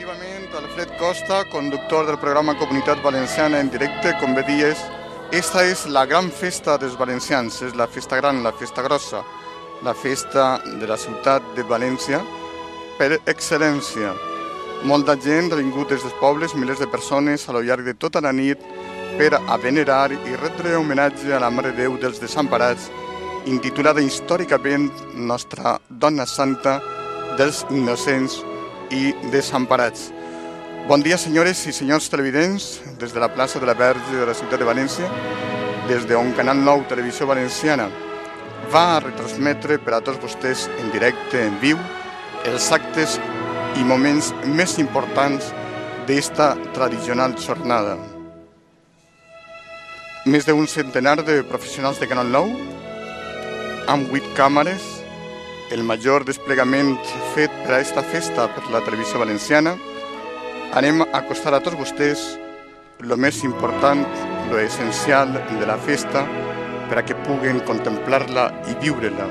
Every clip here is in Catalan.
Efectivament, Alfred Costa, conductor del programa Comunitat Valenciana en directe, com bé dies, esta és la gran festa dels valencians, és la festa gran, la festa grossa, la festa de la ciutat de València per excel·lència. Molta gent ha vingut des dels pobles, milers de persones a lo llarg de tota la nit per a venerar i retre homenatge a la Mare Déu dels Desemparats, intitulada històricament Nostra Dona Santa dels Innocents i Desemparats. Bon dia, senyores i senyors televidents, des de la plaça de la Verge de la ciutat de València, des d'on Canal 9 Televisió Valenciana va a retransmetre per a tots vostès en directe, en viu, els actes i moments més importants d'esta tradicional jornada. Més d'un centenar de professionals de Canal 9, amb vuit càmeres, el major desplegament fet per a aquesta festa per la televisió valenciana, anem a acostar a tots vostès lo més important, lo essencial de la festa per a que puguen contemplar-la i viure-la.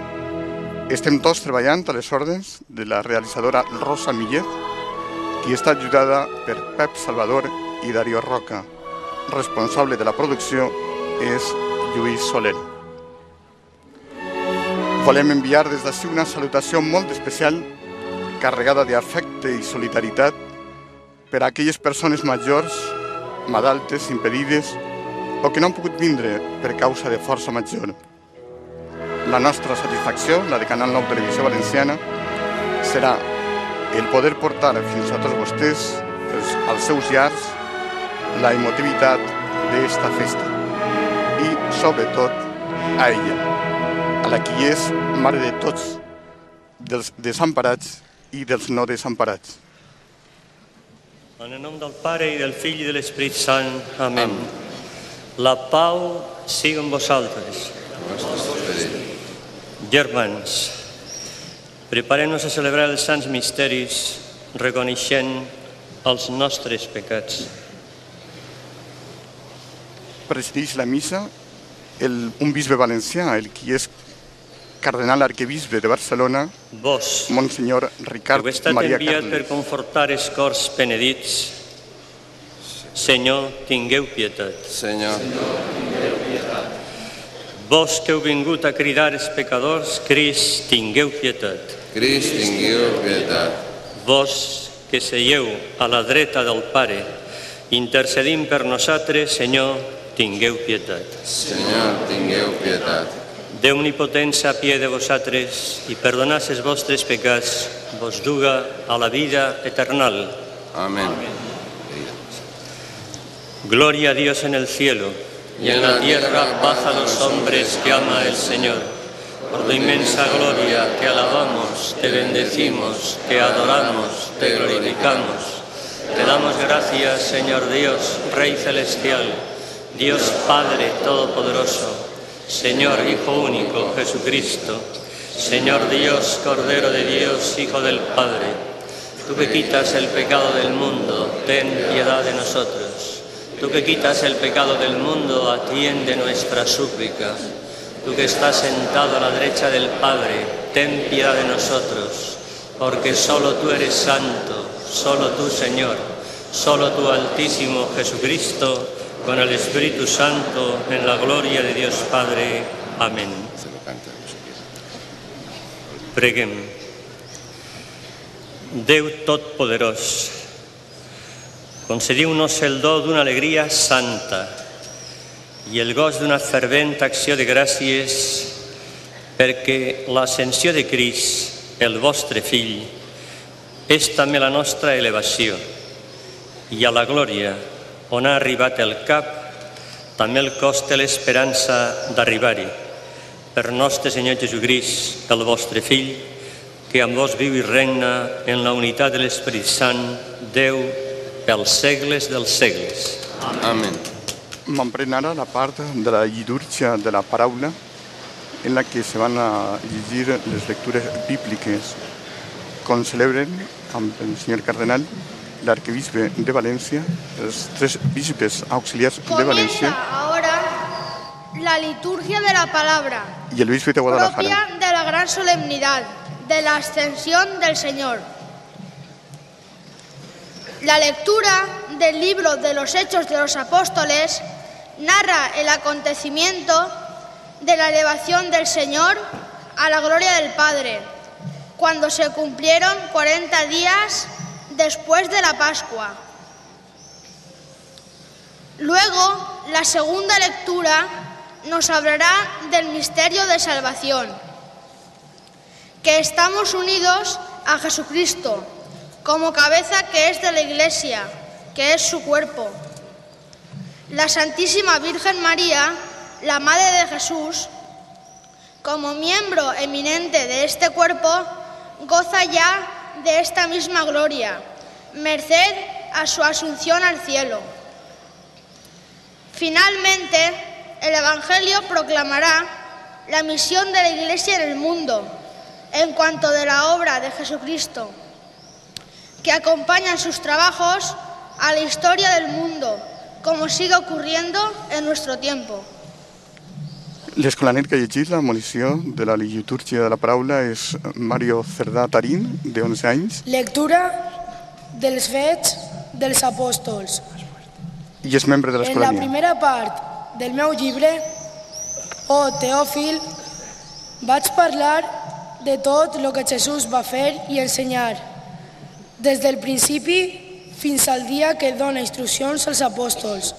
Estem tots treballant a les ordres de la realitzadora Rosa Millet, qui està ajudada per Pep Salvador i Darío Roca. Responsable de la producció és Lluís Soler. Volem enviar des d'ací una salutació molt especial, carregada d'afecte i solidaritat per a aquelles persones majors, malaltes, impedides o que no han pogut vindre per causa de força major. La nostra satisfacció, la de Canal 9 Televisió Valenciana, serà el poder portar fins a tots vostès, als seus llars, la emotivitat d'esta festa i, sobretot, a ella, a la qui és mare de tots, dels desemparats i dels no desemparats. En el nom del Pare i del Fill i de l'Esperit Sant. Amén. La pau sigui amb vosaltres. Germans, preparem-nos a celebrar els sants misteris reconeixent els nostres pecats. Presideix la missa el, un bisbe valencià, el qui és cardenal arquebisbe de Barcelona, Vos, Monsenyor Ricard heu estat Maria enviat per Carles. confortar els cors penedits, Senyor, tingueu pietat. Senyor, Vos que heu vingut a cridar els pecadors, Crist, tingueu pietat. Crist, tingueu pietat. Vos que seieu a la dreta del Pare, intercedim per nosaltres, Senyor, tingueu pietat. Senyor, tingueu pietat. De vosaltres i perdonàs els vostres pecats, vos duga a la vida eternal. Amén. Gloria a Dios en el cielo y en la tierra paz a los hombres que ama el Señor. Por tu inmensa gloria te alabamos, te bendecimos, te adoramos, te glorificamos. Te damos gracias, Señor Dios, Rey celestial, Dios Padre Todopoderoso, Señor Hijo único, Jesucristo, Señor Dios, Cordero de Dios, Hijo del Padre. Tú que quitas el pecado del mundo, ten piedad de nosotros. Tú que quitas el pecado del mundo, atiende nuestra súplica. Tú que estás sentado a la derecha del Padre, ten piedad de nosotros, porque solo tú eres santo, solo tú Señor, solo tú Altísimo Jesucristo, con el Espíritu Santo, en la gloria de Dios Padre. Amén. Preguem. Déu Totpoderós, concediu-nos el do d'una alegria santa i el goig d'una fervent acció de gràcies perquè l'ascensió de Crist, el vostre Fill, és també la nostra elevació i a la glòria on ha arribat el cap també el cos té l'esperança d'arribar-hi per nostre Senyor Jesucrist, el vostre Fill, que amb vos viu i regna en la unitat de l'Esperit Sant, Déu, pels segles dels segles. Amén. M'emprèn ara la part de la lliturgia de la paraula en la que se van a llegir les lectures bíbliques. Com celebren amb el senyor cardenal, l'arquebisbe de València, els tres bisbes auxiliars de València ahora la liturgia de la palabra, i el bisbe de Guadalajara. propia de la gran solemnidad de la ascensión del Señor. La lectura del libro de los Hechos de los Apóstoles narra el acontecimiento de la elevación del Señor a la gloria del Padre, cuando se cumplieron 40 días después de la Pascua. Luego, la segunda lectura nos hablará del misterio de salvación, que estamos unidos a Jesucristo como cabeza que es de la Iglesia, que es su cuerpo. La Santísima Virgen María, la Madre de Jesús, como miembro eminente de este cuerpo, goza ya de esta misma gloria, merced a su asunción al cielo. Finalmente, el Evangelio proclamará la misión de la Iglesia en el mundo en cuanto de la obra de Jesucristo que acompañan sus trabajos a la historia del mundo, como sigue ocurriendo en nuestro tiempo. L'escolanet que ha llegit la molició de la litúrgia de la paraula és Mario Cerdà Tarín, de 11 anys, Lectura dels fets dels apòstols. i és membre de En la l'escolania. primera part del meu llibre, O Teòfil, vaig parlar de tot el que Jesús va fer i ensenyar, des del principi fins al dia que dona instruccions als apòstols,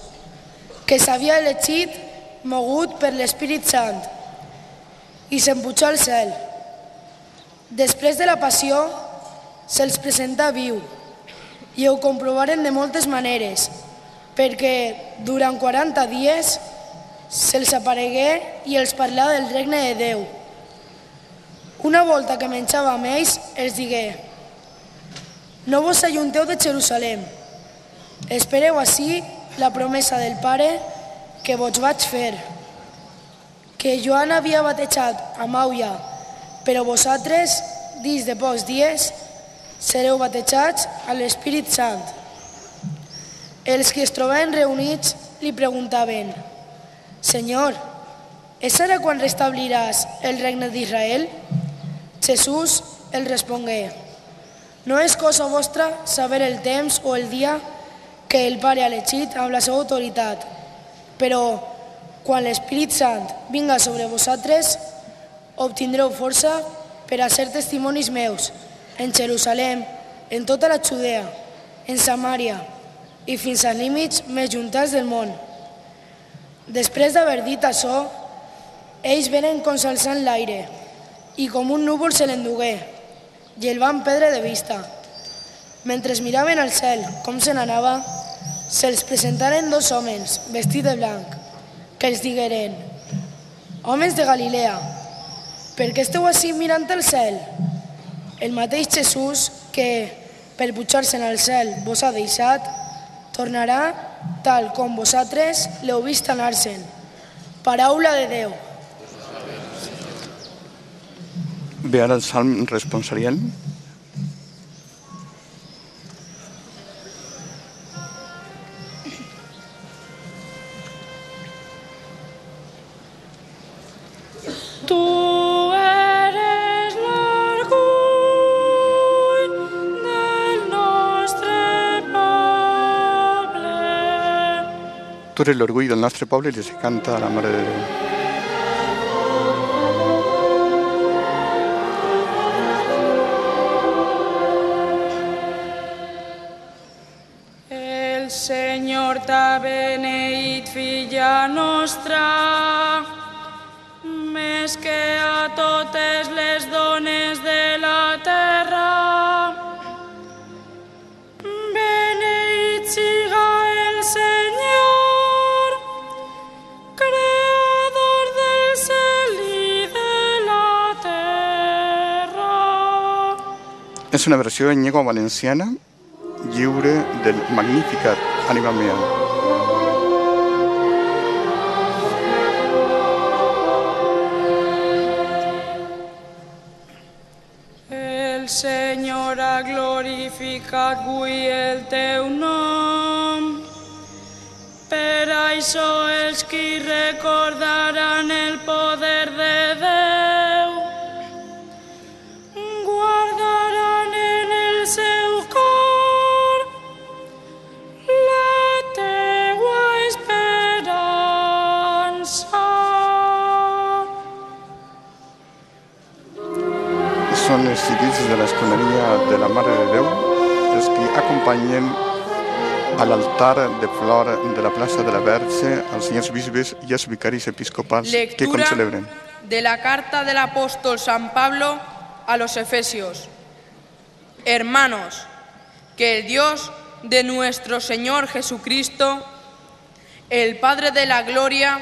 que s'havia elegit mogut per l'Espírit Sant i se'n pujà al cel. Després de la passió, se'ls presenta viu i ho comprovaren de moltes maneres, perquè durant 40 dies se'ls aparegué i els parlà del regne de Déu. Una volta que menjava amb ells, els digué No vos ajunteu de Jerusalem, espereu així la promesa del Pare que vos vaig fer, que Joan havia batejat a Mauia, però vosaltres, dins de pocs dies, sereu batejats a l'Espírit Sant. Els que es trobaven reunits li preguntaven, Senyor, és ara quan restabliràs el regne d'Israel? Jesús el respongué, no és cosa vostra saber el temps o el dia que el Pare ha elegit amb la seva autoritat, però quan l'Espírit Sant vinga sobre vosaltres, obtindreu força per a ser testimonis meus en Jerusalem, en tota la Judea, en Samària i fins als límits més juntats del món. Després d'haver dit això, ells venen com s'alçant l'aire i com un núvol se l'endugué i el van perdre de vista. Mentre miraven al cel com se n'anava, se'ls presentaren dos homes vestits de blanc, que els digueren «Homes de Galilea, per què esteu així mirant el cel? El mateix Jesús que, per pujar-se'n al cel, vos ha deixat, tornarà tal com vosaltres l'heu vist anar-se'n. Paraula de Déu. Ve ara el salm responsorial. Tu eres l'orgull del nostre poble. Tu eres l'orgull del nostre poble i li canta a la Mare de Déu. El Senyor t'ha beneït, filla nostra, En llengua valenciana lliure del Magnificat, ànima meva. El Senyor ha glorificat avui el teu nom. Per això els qui recordaran el que acompanyen a l'altar de flor de la plaça de la Verge els senyors bisbes i els vicaris episcopals que Lectura concelebren. de la carta del apóstol San Pablo a los Efesios. Hermanos, que el Dios de nuestro Señor Jesucristo, el Padre de la Gloria,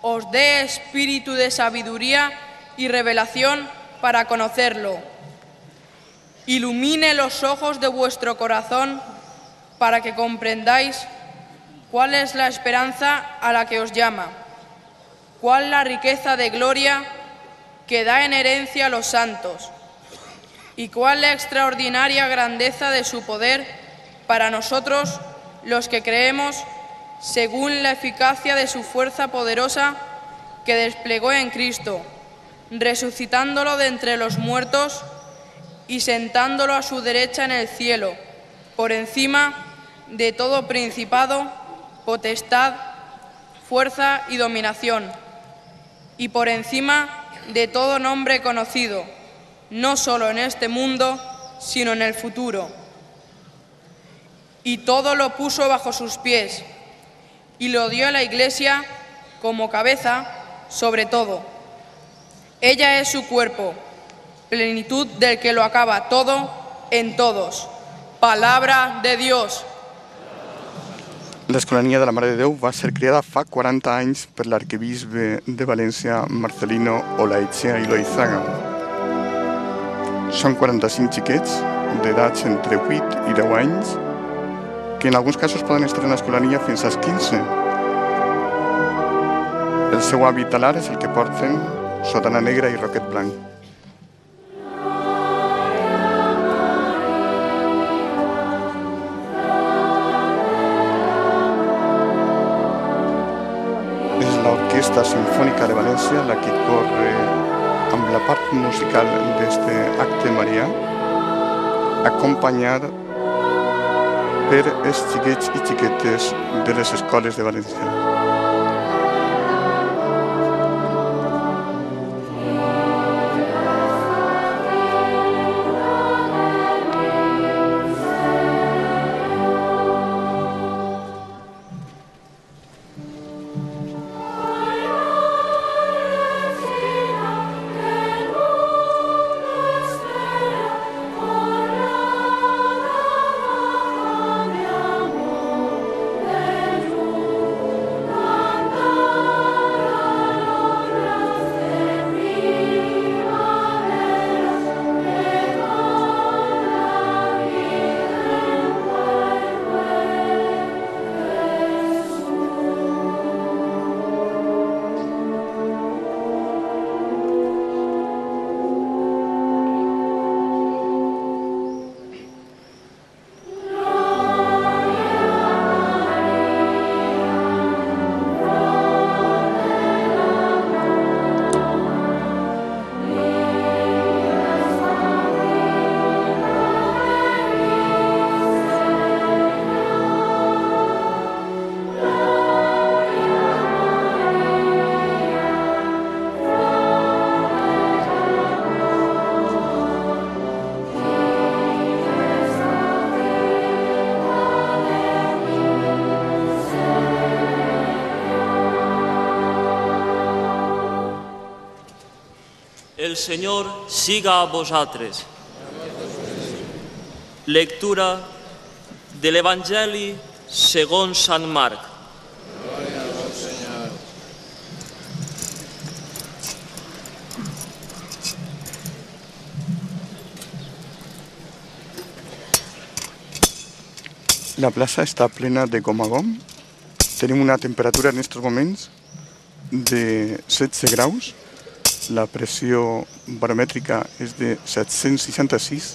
os dé espíritu de sabiduría y revelación para conocerlo. Ilumine los ojos de vuestro corazón para que comprendáis cuál es la esperanza a la que os llama cuál la riqueza de gloria que da en herencia a los santos, y cuál la extraordinaria grandeza de su poder para nosotros los que creemos según la eficacia de su fuerza poderosa que desplegó en Cristo, resucitándolo de entre los muertos y sentándolo a su derecha en el cielo, por encima de todo principado, potestad, fuerza y dominación y por encima de todo nombre conocido, no solo en este mundo, sino en el futuro. Y todo lo puso bajo sus pies y lo dio a la Iglesia como cabeza sobre todo. Ella es su cuerpo, plenitud del que lo acaba todo en todos. Palabra de Dios. L'Escolania de la Mare de Déu va ser creada fa 40 anys per l'arquebisbe de València, Marcelino Olaechea i Loizaga. Són 45 xiquets d'edats entre 8 i 10 anys que en alguns casos poden estar en l'escolania fins als 15. El seu hàbit talar és el que porten sotana negra i roquet blanc. L'Orquestra Sinfònica de València la que corre amb la part musical d'este acte marià, acompanyat per els xiquets i xiquetes de les escoles de València. El Señor siga a vosaltres. Lectura del Evangelio según San Marc. La plaça està plena de gom a gom. Tenim una temperatura en aquests moments de 16 graus. La pressió baromètrica és de 766.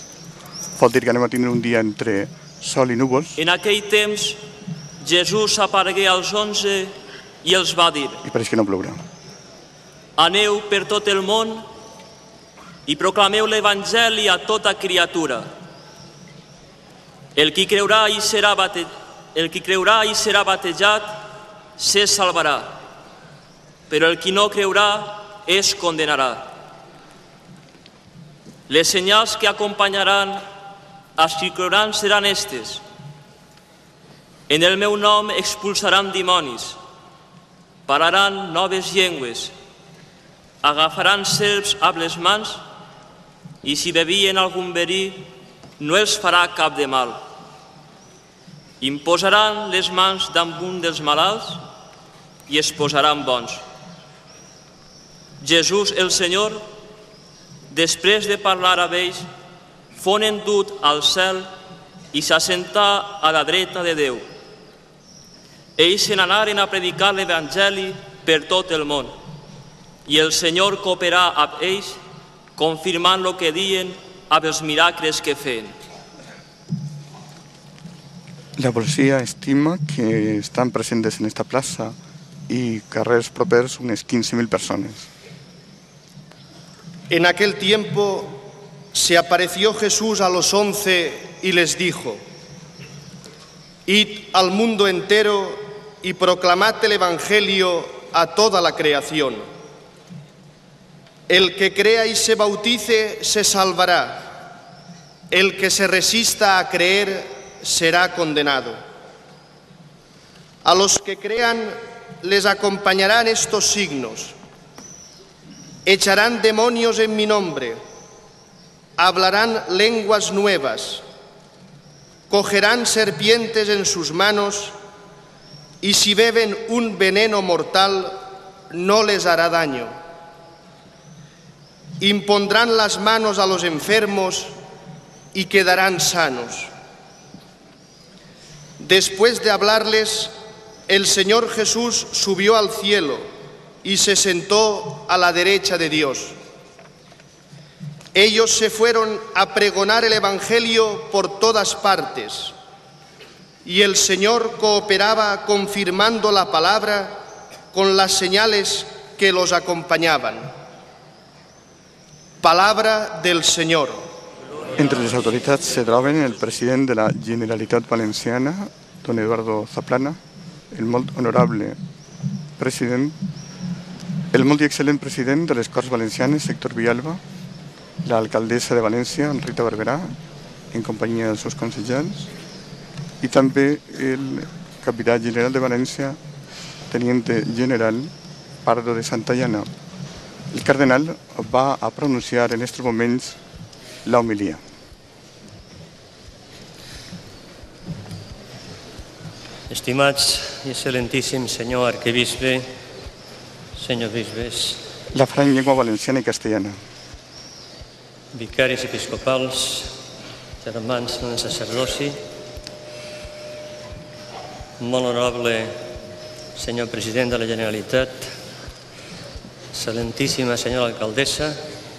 Vol dir que anem a tindre un dia entre sol i núvols En aquell temps, Jesús aparegué als onze i els va dir, i pareix que no plourà. Aneu per tot el món i proclameu l'Evangeli a tota criatura. El qui creurà i serà, bate... el qui creurà i serà batejat se salvarà, però el qui no creurà es condenarà. Les senyals que acompanyaran els que creuran seran estes. En el meu nom expulsaran dimonis, pararan noves llengües, agafaran serps amb les mans i si bevien algun verí no els farà cap de mal. Imposaran les mans damunt dels malalts i es posaran bons. Jesús el Senyor, després de parlar amb ells, fon endut al cel i s'assentà a la dreta de Déu. Ells se n'anaren a predicar l'Evangeli per tot el món i el Senyor cooperà amb ells, confirmant el que diuen amb els miracles que feien. La policía estima que están presentes en esta plaza y carreras propers unas 15.000 personas. En aquel tiempo se apareció Jesús a los once y les dijo, Id al mundo entero y proclamad el Evangelio a toda la creación. El que crea y se bautice se salvará. El que se resista a creer será condenado. A los que crean les acompañarán estos signos. Echarán demonios en mi nombre, hablarán lenguas nuevas, cogerán serpientes en sus manos y si beben un veneno mortal no les hará daño. Impondrán las manos a los enfermos y quedarán sanos. Después de hablarles, el Señor Jesús subió al cielo y se sentó a la derecha de Dios. Ellos se fueron a pregonar el Evangelio por todas partes y el Señor cooperaba confirmando la palabra con las señales que los acompañaban. Palabra del Señor. Entre les autoritats se troben el president de la Generalitat Valenciana, don Eduardo Zaplana, el molt honorable president, el molt i excel·lent president de les Corts Valencianes, Héctor Villalba, l'alcaldessa de València, Rita Barberà, en companyia dels seus consellers, i també el capità general de València, teniente general Pardo de Santayana. El cardenal va a pronunciar en estos moments la homilia. Estimats i excel·lentíssim senyor arquebisbe, senyor bisbes, La farà en llengua valenciana i castellana. vicaris episcopals, germans en sacerdoci, molt honorable senyor president de la Generalitat, excel·lentíssima senyora alcaldessa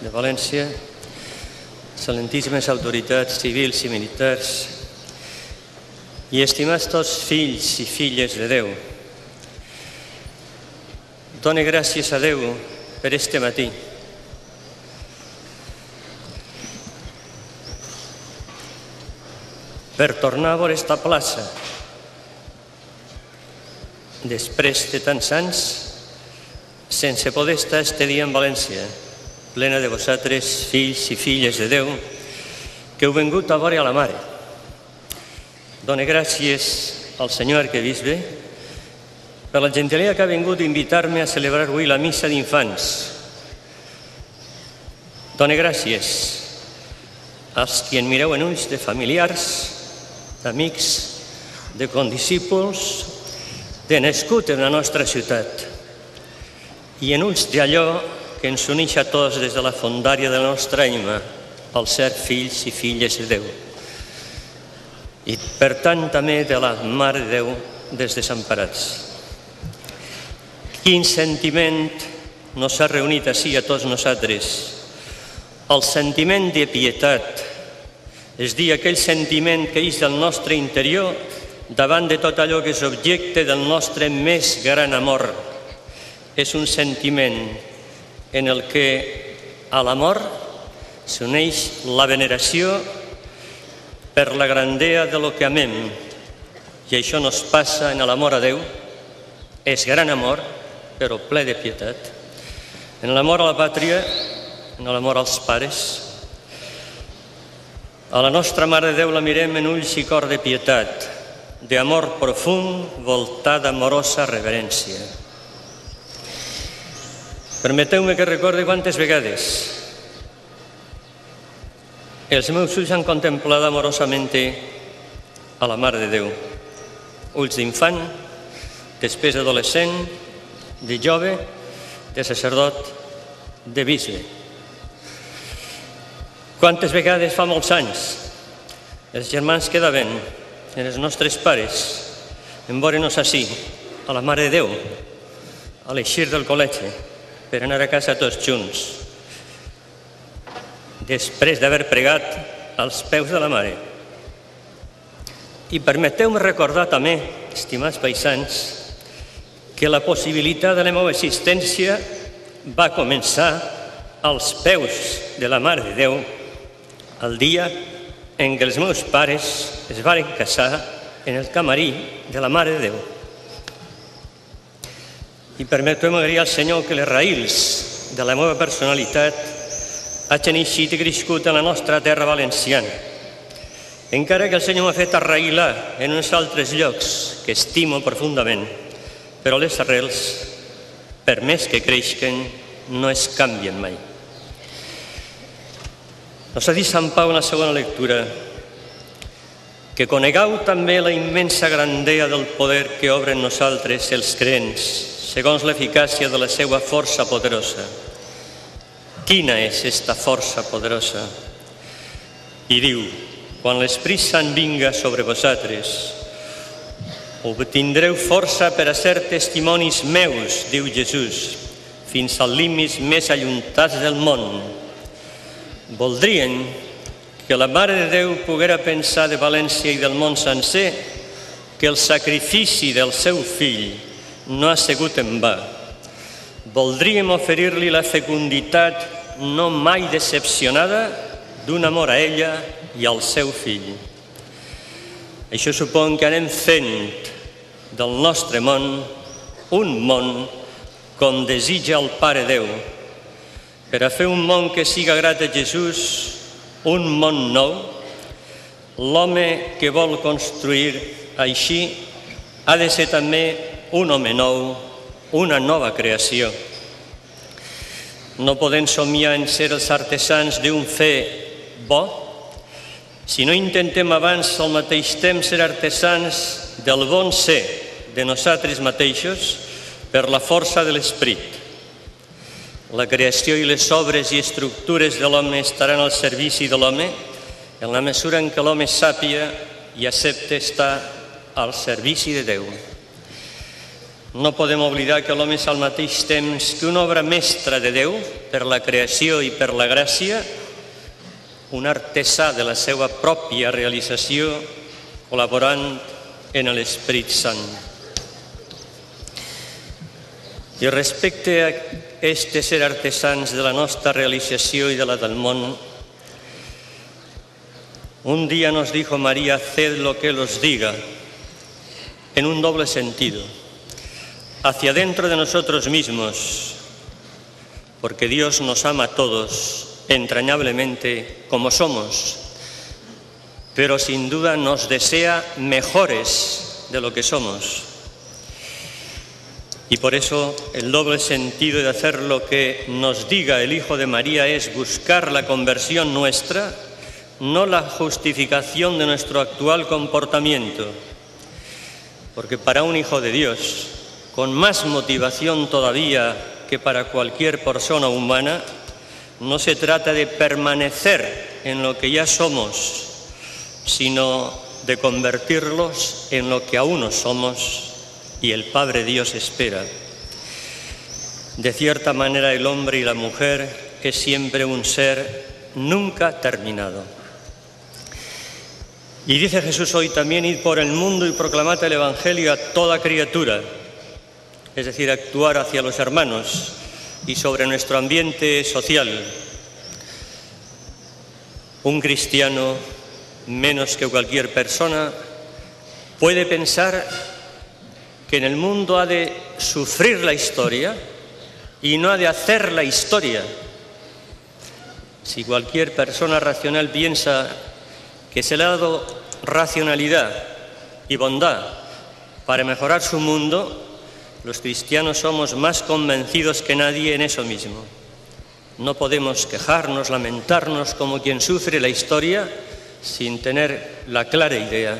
de València, excel·lentíssimes autoritats civils i militars i estimats tots fills i filles de Déu. Done gràcies a Déu per este matí. Per tornar a veure esta plaça després de tants anys sense poder estar este dia en València, plena de vosaltres, fills i filles de Déu, que heu vengut a veure a la mare. Done gràcies al senyor arquebisbe per la gentilia que ha vingut a invitar-me a celebrar avui la missa d'infants. Done gràcies als qui en mireu en ulls de familiars, d'amics, de condiscípuls, de nascut en la nostra ciutat i en ulls d'allò que ens uneix a tots des de la fondària de la nostra ànima, el ser fills i filles de Déu. I per tant també de la Mare de Déu des desemparats. Quin sentiment nos ha reunit així a tots nosaltres? El sentiment de pietat, és dir, aquell sentiment que és del nostre interior davant de tot allò que és objecte del nostre més gran amor. És un sentiment en el que a l'amor s'uneix la veneració per la grandea de lo que amem. I això nos passa en l'amor a Déu. És gran amor, però ple de pietat. En l'amor a la pàtria, en l'amor als pares. A la nostra Mare de Déu la mirem en ulls i cor de pietat, d'amor profund, voltat d'amorosa reverència. Permeteu-me que recorde quantes vegades els meus ulls han contemplat amorosament a la Mare de Déu. Ulls d'infant, després d'adolescent, de jove, de sacerdot, de bisbe. Quantes vegades fa molts anys els germans quedaven en els nostres pares en veure-nos així, a la Mare de Déu, a l'eixir del col·legi, per anar a casa tots junts, després d'haver pregat als peus de la Mare. I permeteu-me recordar també, estimats paisans, que la possibilitat de la meva existència va començar als peus de la Mare de Déu el dia en què els meus pares es varen casar en el camarí de la Mare de Déu. I permeteu-me agrair al Senyor que les raïls de la meva personalitat hagin eixit i crescut en la nostra terra valenciana. Encara que el Senyor m'ha fet arraïlar en uns altres llocs que estimo profundament, però les arrels, per més que creixen, no es canvien mai. Nos ha dit Sant Pau en la segona lectura que conegueu també la immensa grandea del poder que obren nosaltres els creents, segons l'eficàcia de la seva força poderosa. Quina és esta força poderosa? I diu, quan l'Esprit Sant vinga sobre vosaltres, obtindreu força per a ser testimonis meus, diu Jesús, fins als límits més alluntats del món. Voldrien que la Mare de Déu poguera pensar de València i del món sencer que el sacrifici del seu fill no ha sigut en va. Voldríem oferir-li la fecunditat no mai decepcionada d'un amor a ella i al seu fill. Això supon que anem fent del nostre món un món com desitja el Pare Déu, per a fer un món que siga grat a Jesús, un món nou, l'home que vol construir així ha de ser també un home nou, una nova creació. No podem somiar en ser els artesans d'un fer bo si no intentem abans al mateix temps ser artesans del bon ser de nosaltres mateixos per la força de l'esperit. La creació i les obres i estructures de l'home estaran al servici de l'home en la mesura en què l'home sàpia i accepta estar al servici de Déu. No podem oblidar que l'home és al mateix temps que una obra mestra de Déu per la creació i per la gràcia, un artesà de la seva pròpia realització col·laborant en l'Esperit Sant. I respecte a este ser artesans de la nostra realització i de la del món, un día nos dijo María, haced lo que Él os diga, en un doble sentido, hacia dentro de nosotros mismos, porque Dios nos ama a todos entrañablemente como somos, pero sin duda nos desea mejores de lo que somos. Y por eso el doble sentido de hacer lo que nos diga el Hijo de María es buscar la conversión nuestra, no la justificación de nuestro actual comportamiento. Porque para un Hijo de Dios, con más motivación todavía que para cualquier persona humana, no se trata de permanecer en lo que ya somos, sino de convertirlos en lo que aún no somos y el Padre Dios espera. De cierta manera el hombre y la mujer es siempre un ser nunca terminado. Y dice Jesús hoy también, id por el mundo y proclamad el Evangelio a toda criatura, es decir, actuar hacia los hermanos y sobre nuestro ambiente social. Un cristiano, menos que cualquier persona, puede pensar que en el mundo ha de sufrir la historia y no ha de hacer la historia. Si cualquier persona racional piensa que se le ha dado racionalidad y bondad para mejorar su mundo, los cristianos somos más convencidos que nadie en eso mismo. No podemos quejarnos, lamentarnos como quien sufre la historia sin tener la clara idea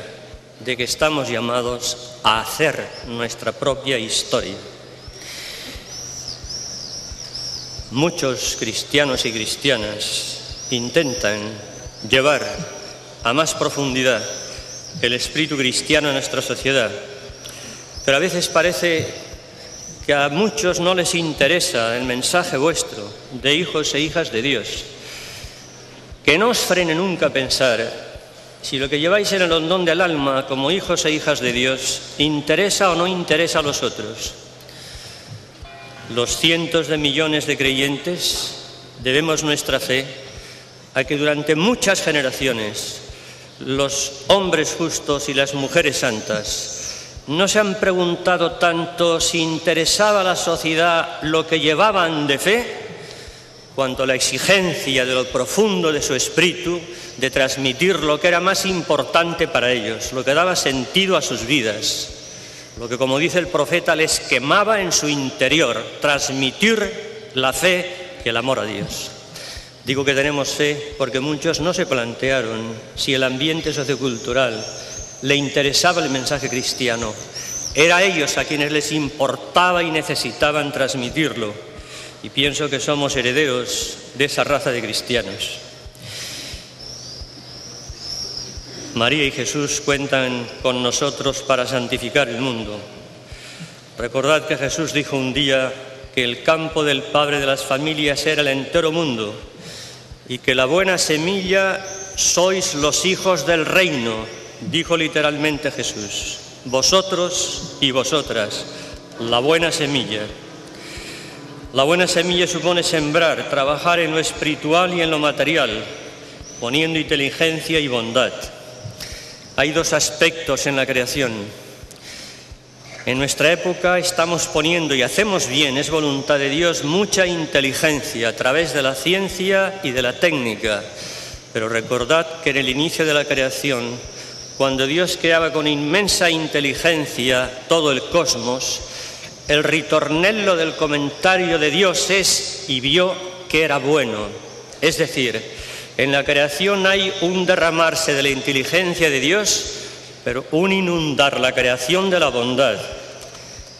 de que estamos llamados a hacer nuestra propia historia. Muchos cristianos y cristianas intentan llevar a más profundidad el espíritu cristiano en nuestra sociedad, pero a veces parece que a muchos no les interesa el mensaje vuestro de hijos e hijas de Dios. Que no os frene nunca a pensar si lo que lleváis en el hondón del alma como hijos e hijas de Dios interesa o no interesa a los otros los cientos de millones de creyentes, debemos nuestra fe a que durante muchas generaciones los hombres justos y las mujeres santas no se han preguntado tanto si interesaba a la sociedad lo que llevaban de fe, cuanto la exigencia de lo profundo de su espíritu de transmitir lo que era más importante para ellos, lo que daba sentido a sus vidas, lo que como dice el profeta les quemaba en su interior, transmitir la fe y el amor a Dios. Digo que tenemos fe porque muchos no se plantearon si el ambiente sociocultural le interesaba el mensaje cristiano. Era a ellos a quienes les importaba y necesitaban transmitirlo. Y pienso que somos herederos de esa raza de cristianos. María y Jesús cuentan con nosotros para santificar el mundo. Recordad que Jesús dijo un día que el campo del Padre de las familias era el entero mundo y que la buena semilla sois los hijos del reino, dijo literalmente Jesús. Vosotros y vosotras, la buena semilla. La buena semilla supone sembrar, trabajar en lo espiritual y en lo material, poniendo inteligencia y bondad. Hay dos aspectos en la creación. En nuestra época estamos poniendo, y hacemos bien, es voluntad de Dios, mucha inteligencia a través de la ciencia y de la técnica. Pero recordad que en el inicio de la creación, cuando Dios creaba con inmensa inteligencia todo el cosmos, el ritornello del comentario de Dios es y vio que era bueno. Es decir, en la creación hay un derramarse de la inteligencia de Dios, pero un inundar la creación de la bondad.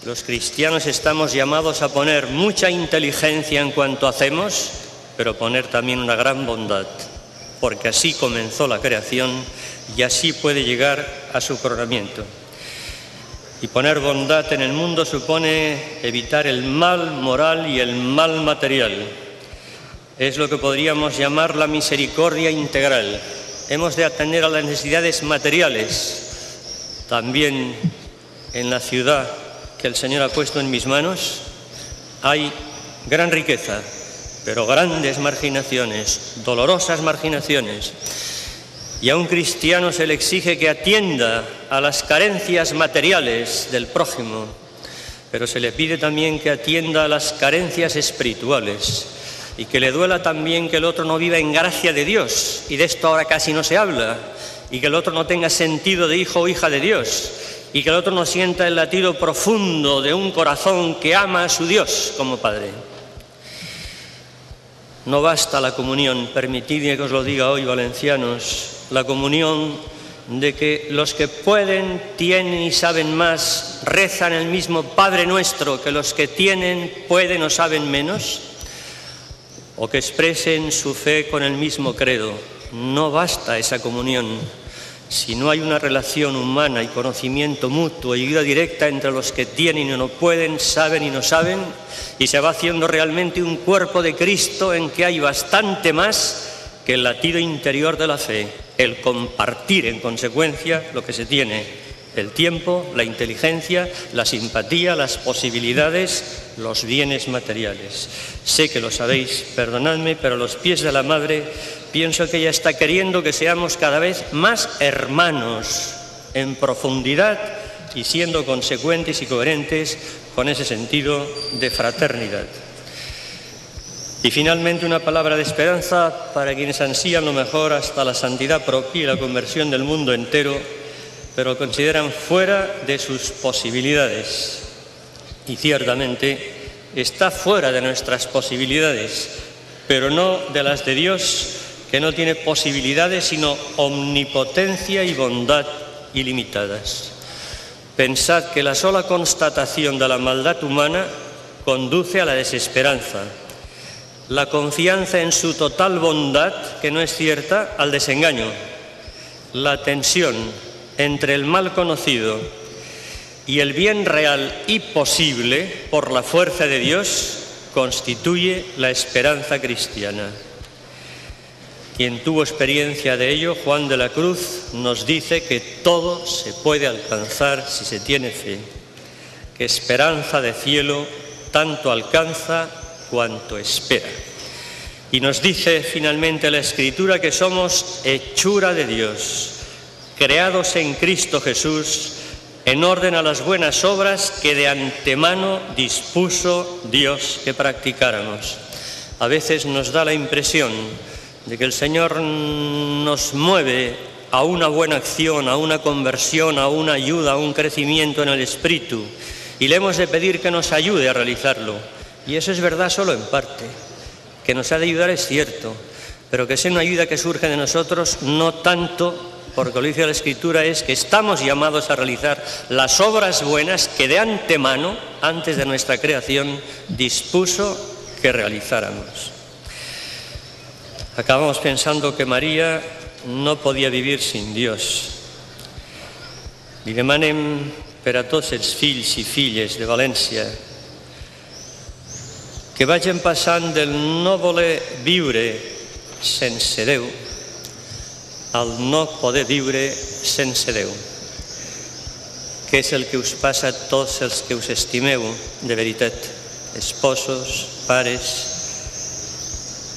Los cristianos estamos llamados a poner mucha inteligencia en cuanto hacemos, pero poner también una gran bondad, porque así comenzó la creación y así puede llegar a su coronamiento. Y poner bondad en el mundo supone evitar el mal moral y el mal material es lo que podríamos llamar la misericordia integral. Hemos de atender a las necesidades materiales. También en la ciudad que el Señor ha puesto en mis manos hay gran riqueza, pero grandes marginaciones, dolorosas marginaciones. Y a un cristiano se le exige que atienda a las carencias materiales del prójimo, pero se le pide también que atienda a las carencias espirituales y que le duela también que el otro no viva en gracia de Dios, y de esto ahora casi no se habla, y que el otro no tenga sentido de hijo o hija de Dios, y que el otro no sienta el latido profundo de un corazón que ama a su Dios como Padre. No basta la comunión, permitidme que os lo diga hoy, valencianos, la comunión de que los que pueden, tienen y saben más, rezan el mismo Padre nuestro que los que tienen, pueden o saben menos o que expresen su fe con el mismo credo. No basta esa comunión. Si no hay una relación humana y conocimiento mutuo y ayuda directa entre los que tienen y no pueden, saben y no saben, y se va haciendo realmente un cuerpo de Cristo en que hay bastante más que el latido interior de la fe, el compartir en consecuencia lo que se tiene el tiempo, la inteligencia, la simpatía, las posibilidades, los bienes materiales. Sé que lo sabéis, perdonadme, pero a los pies de la Madre pienso que ella está queriendo que seamos cada vez más hermanos en profundidad y siendo consecuentes y coherentes con ese sentido de fraternidad. Y finalmente una palabra de esperanza para quienes ansían lo mejor hasta la santidad propia y la conversión del mundo entero, pero consideran fuera de sus posibilidades. Y ciertamente está fuera de nuestras posibilidades, pero no de las de Dios, que no tiene posibilidades sino omnipotencia y bondad ilimitadas. Pensad que la sola constatación de la maldad humana conduce a la desesperanza, la confianza en su total bondad, que no es cierta, al desengaño, la tensión entre el mal conocido y el bien real y posible por la fuerza de Dios constituye la esperanza cristiana. Quien tuvo experiencia de ello, Juan de la Cruz, nos dice que todo se puede alcanzar si se tiene fe, que esperanza de cielo tanto alcanza cuanto espera. Y nos dice finalmente la Escritura que somos hechura de Dios, creados en Cristo Jesús, en orden a las buenas obras que de antemano dispuso Dios que practicáramos. A veces nos da la impresión de que el Señor nos mueve a una buena acción, a una conversión, a una ayuda, a un crecimiento en el Espíritu, y le hemos de pedir que nos ayude a realizarlo. Y eso es verdad solo en parte. Que nos ha de ayudar es cierto, pero que sea una ayuda que surge de nosotros, no tanto porque lo dice la Escritura es que estamos llamados a realizar las obras buenas que de antemano, antes de nuestra creación, dispuso que realizáramos. Acabamos pensando que María no podía vivir sin Dios. Li demanem per a fills i filles de València que vagin passant del no voler viure sense Déu al no poder viure sense Déu, que és el que us passa a tots els que us estimeu de veritat, esposos, pares.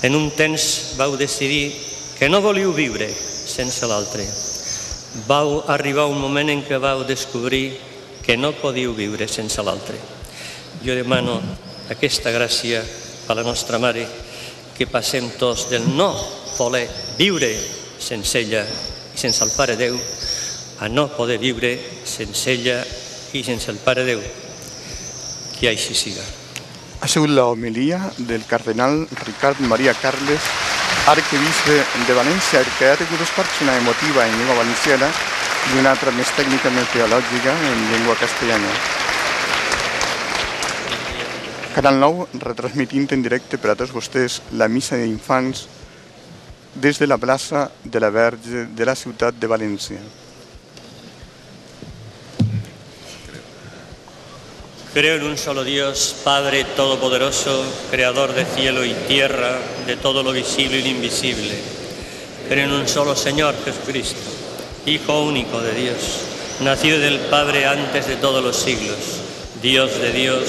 En un temps vau decidir que no voliu viure sense l'altre. Vau arribar un moment en què vau descobrir que no podíeu viure sense l'altre. Jo demano aquesta gràcia a la nostra Mare, que passem tots del no voler viure sense ella i sense el Pare Déu, a no poder viure sense ella i sense el Pare Déu. Que així siga. Ha sigut la homilia del cardenal Ricard Maria Carles, arquebisbe de València, que ha tingut dos parts, una emotiva en llengua valenciana i una altra més tècnica, més teològica, en llengua castellana. Canal 9, retransmitint en directe per a tots vostès la missa d'infants desde la plaça de la Verge de la ciutat de València. Creo en un solo Dios, Padre Todopoderoso, Creador de cielo y tierra, de todo lo visible y lo invisible. Creo en un solo Señor Jesucristo, Hijo único de Dios, nacido del Padre antes de todos los siglos, Dios de Dios,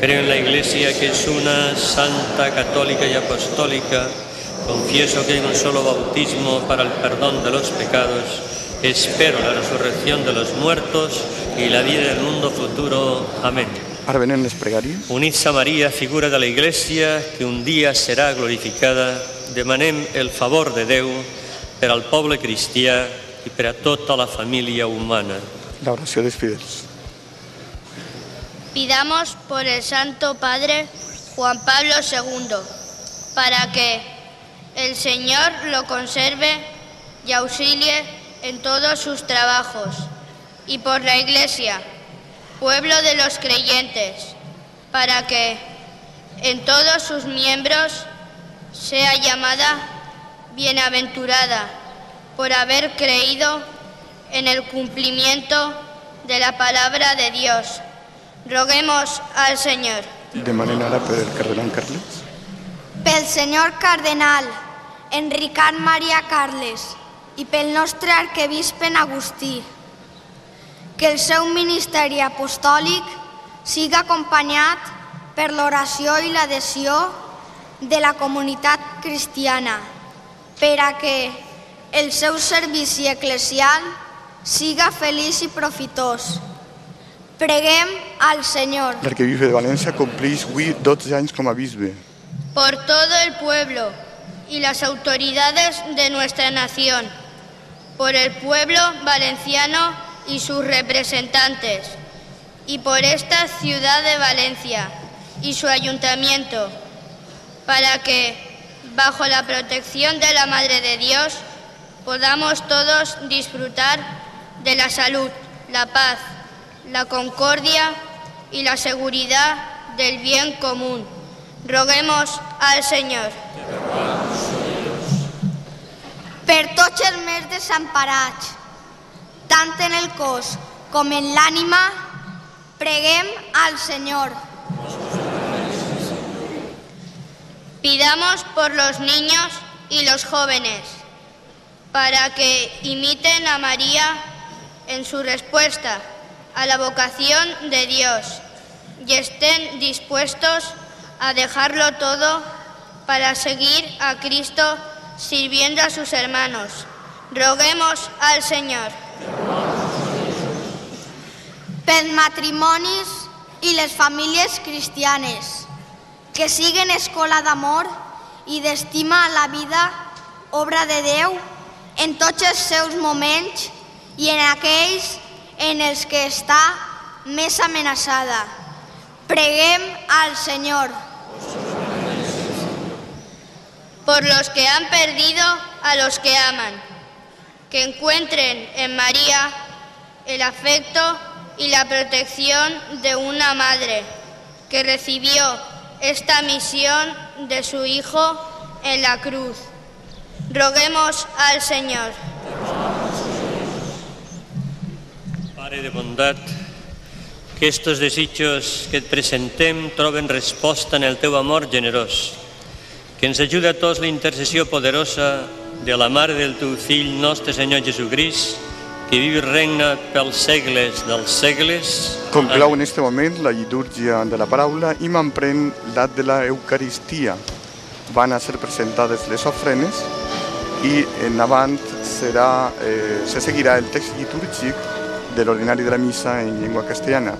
Creo en la Iglesia, que es una santa, católica y apostólica. Confieso que hay un solo bautismo para el perdón de los pecados Espero la resurrección de los muertos y la vida del mundo futuro. Amén. Ara venen les pregàries. Units a Maria, figura de la Iglesia, que un dia serà glorificada, demanem el favor de Déu per al poble cristià i per a tota la família humana. La oració dels fidels. Pidamos por el Santo Padre Juan Pablo II, para que el Señor lo conserve y auxilie en todos sus trabajos, y por la Iglesia, pueblo de los creyentes, para que en todos sus miembros sea llamada bienaventurada por haber creído en el cumplimiento de la palabra de Dios. Roguemos al Señor. Demanem ara per el cardenal Carles. Pel senyor cardenal Enricat Maria Carles i pel nostre arquebisbe Agustí, que el seu ministeri apostòlic siga acompanyat per l'oració i l'adhesió de la comunitat cristiana, per a que el seu servici eclesial siga feliç i profitós. Preguem al. L'arquebisbe de València compleix avui 12 anys com a bisbe. por todo el pueblo y las autoridades de nuestra nación, por el pueblo valenciano y sus representantes, y por esta ciudad de Valencia y su ayuntamiento, para que, bajo la protección de la Madre de Dios, podamos todos disfrutar de la salud, la paz, la concordia y la seguridad del bien común. Roguemos al Senyor. Per tots els més desemparats, tant en el cos com en l'ànima, preguem al Senyor. Pidamos por los niños y los jóvenes, para que imiten a María en su respuesta a la vocación de Dios y estén dispuestos a dejarlo todo para seguir a Cristo sirviendo a sus hermanos. Roguemos al Señor. pels matrimonis i les famílies cristianes, que siguen escola d'amor i d'estima a la vida, obra de Déu, en tots els seus moments i en aquells en els que està més amenaçada. Preguem al Senyor. por los que han perdido a los que aman, que encuentren en María el afecto y la protección de una madre que recibió esta misión de su Hijo en la cruz. Roguemos al Señor. Pare de bondat, que estos desitjos que et presentem troben resposta en el teu amor generós, que ens ajuda a tots la intercessió poderosa de la Mare del teu Fill, nostre Senyor Jesucrist, que viu i regna pels segles dels segles. Conclau en este moment la litúrgia de la paraula i m'emprèn l'acte de la Eucaristia. Van a ser presentades les ofrenes i en avant serà, eh, se seguirà el text litúrgic del ordinario de la misa en lengua castellana.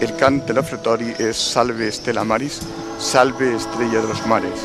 El cante offertorio es Salve Stella Maris, Salve Estrella de los Mares.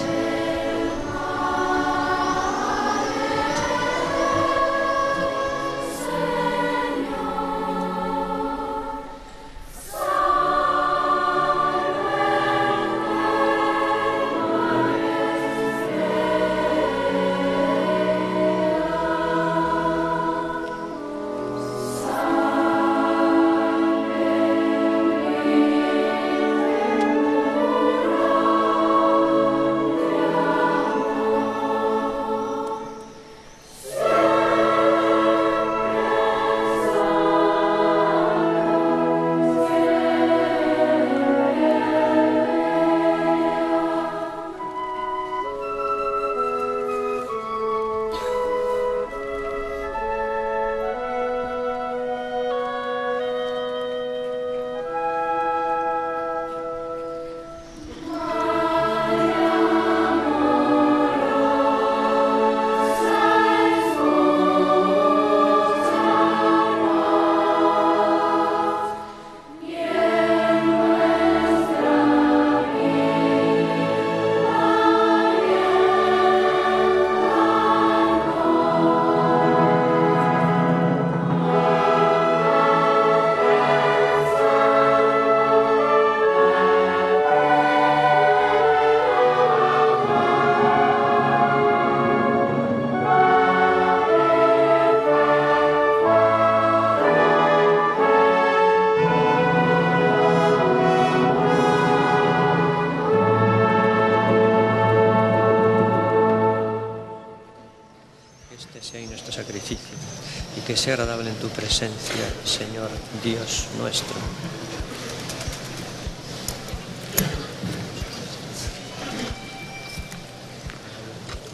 Y sea agradable en tu presencia, Señor Dios nuestro.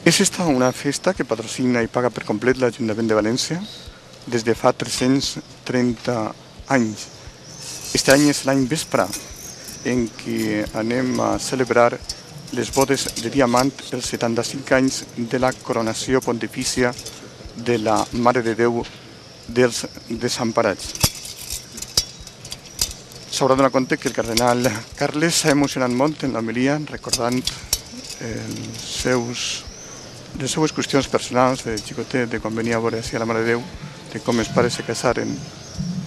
És esta una festa que patrocina i paga per complet l'Ajuntament de València des de fa 330 anys. Este any és l'any vespre en què anem a celebrar les bodes de diamant els 75 anys de la coronació pontifícia de la Mare de Déu dels Desemparats. S'haurà donat compte que el cardenal Carles s'ha emocionat molt en l'homilia recordant els seus les seues qüestions personals de xicotet, de quan venia a veure si a la Mare de Déu, de com els pares se casaren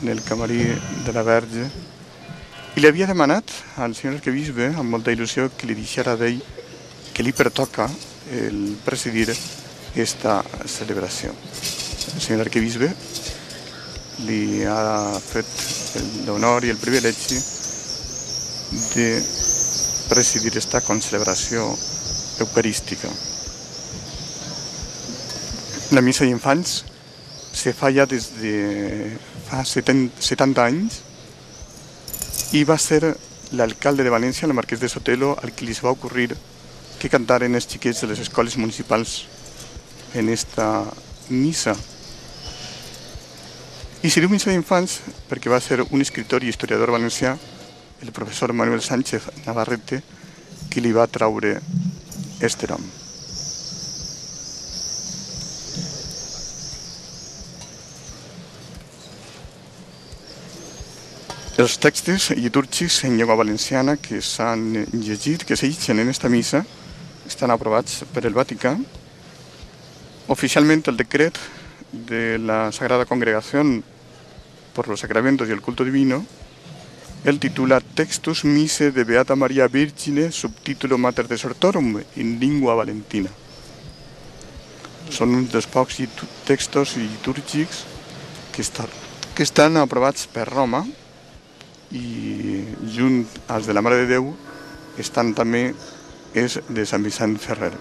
en el camarí de la Verge. I li havia demanat al senyor arquebisbe, amb molta il·lusió, que li deixara d'ell que li pertoca el presidir aquesta celebració. El senyor arquebisbe li ha fet l'honor i el privilegi de presidir aquesta concelebració eucarística. La missa d'infants se fa ja des de fa 70 anys i va ser l'alcalde de València, el marquès de Sotelo, al que li va ocorrir que cantaren els xiquets de les escoles municipals en esta missa. I diu missa d'infants perquè va ser un escritor i historiador valencià, el professor Manuel Sánchez Navarrete, qui li va traure este nom. Els textos litúrgics en llengua valenciana que s'han llegit, que s'eixen en esta missa, estan aprovats per el Vaticà. Oficialment el decret de la Sagrada Congregación por los Sacramentos y el Culto Divino el titula Textus Mise de Beata Maria Virgine, subtítulo Mater de Sortorum, en lingua valentina. Són uns dels pocs textos litúrgics que, estan, que estan aprovats per Roma i junt als de la Mare de Déu estan també és de Sant Vicent Ferrer.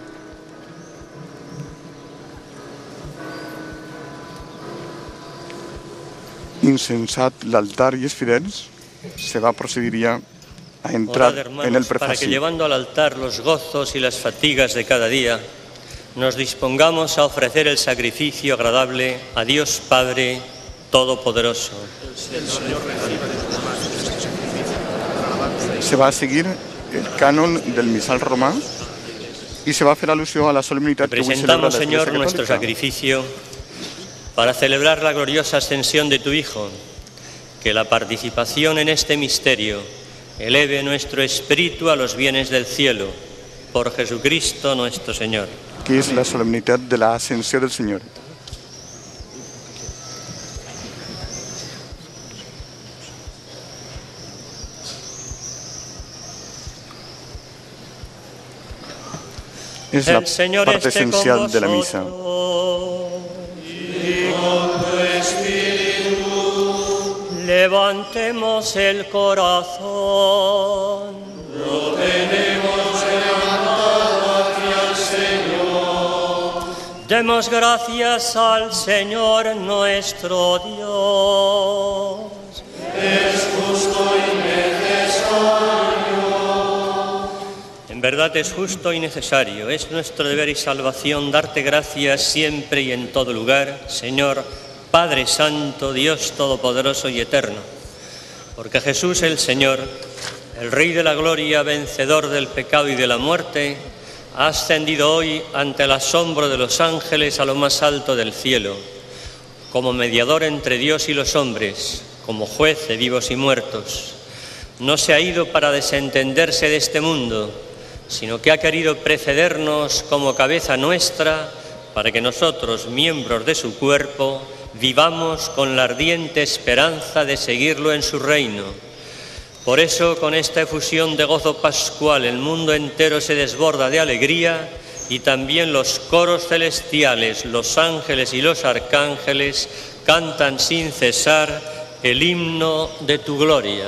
Insensat l'altar i els fidels, se va procedir ya a entrar Orad, hermanos, en el para que prefacio. llevando al altar los gozos y las fatigas de cada día, nos dispongamos a ofrecer el sacrificio agradable a Dios Padre Todopoderoso. Se va a seguir el canon del misal romà y se va a hacer alusión a la solemnitat que avui celebra la Presentamos, Señor, nuestro sacrificio para celebrar la gloriosa ascensión de tu Hijo. Que la participación en este misterio eleve nuestro espíritu a los bienes del cielo. Por Jesucristo nuestro Señor. que és la solemnitat de la ascensió del Senyor. És la El Señor part esté con y con tu espíritu. Levantemos el corazón. Lo tenemos levantado hacia el Señor. Demos gracias al Señor nuestro Dios. Verdad es justo y necesario, es nuestro deber y salvación darte gracias siempre y en todo lugar, Señor, Padre Santo, Dios Todopoderoso y Eterno, porque Jesús el Señor, el Rey de la Gloria, vencedor del pecado y de la muerte, ha ascendido hoy ante el asombro de los ángeles a lo más alto del cielo, como mediador entre Dios y los hombres, como juez de vivos y muertos. No se ha ido para desentenderse de este mundo, sino que ha querido precedernos como cabeza nuestra para que nosotros, miembros de su cuerpo, vivamos con la ardiente esperanza de seguirlo en su reino. Por eso, con esta efusión de gozo pascual, el mundo entero se desborda de alegría y también los coros celestiales, los ángeles y los arcángeles cantan sin cesar el himno de tu gloria.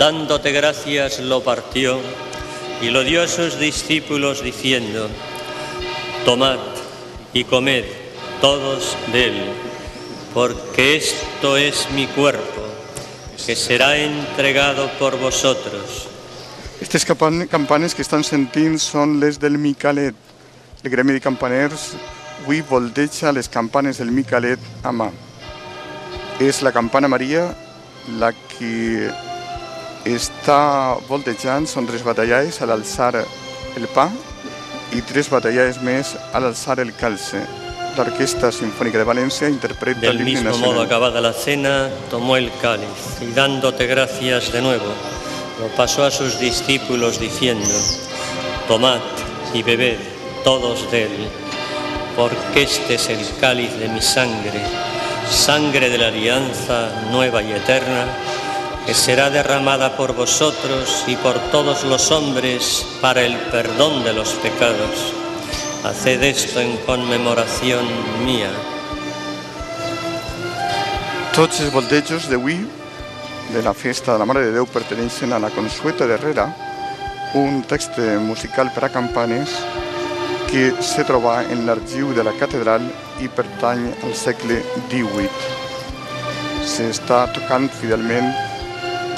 dándote gracias, lo partió y lo dio a sus discípulos diciendo, Tomad y comed todos de él, porque esto es mi cuerpo, que será entregado por vosotros. Aquestes campan- campanes que estan sentint són les del Micalet. El gremi de campaners avui volteja les campanes del Micalet a mà. És la campana Maria la que està voltejant, són tres batallades a l'alçar el pa i tres batallades més a l'alçar el calce. L'Orquestra Sinfònica de València interpreta Del l'himne mismo modo, nacional. acabada la cena, tomó el cáliz y dándote gracias de nuevo, lo pasó a sus discípulos diciendo, Tomad y bebed todos de él, porque este es el cáliz de mi sangre, sangre de la alianza nueva y eterna, que será derramada por vosotros y por todos los hombres para el perdón de los pecados. Haced esto en conmemoración mía. Tots els voltejos d'avui de la festa de la Mare de Déu perteneixen a la Consueta d'Herrera, un text musical per a campanes que se troba en l'arxiu de la catedral i pertany al segle XVIII. S'està tocant fidelment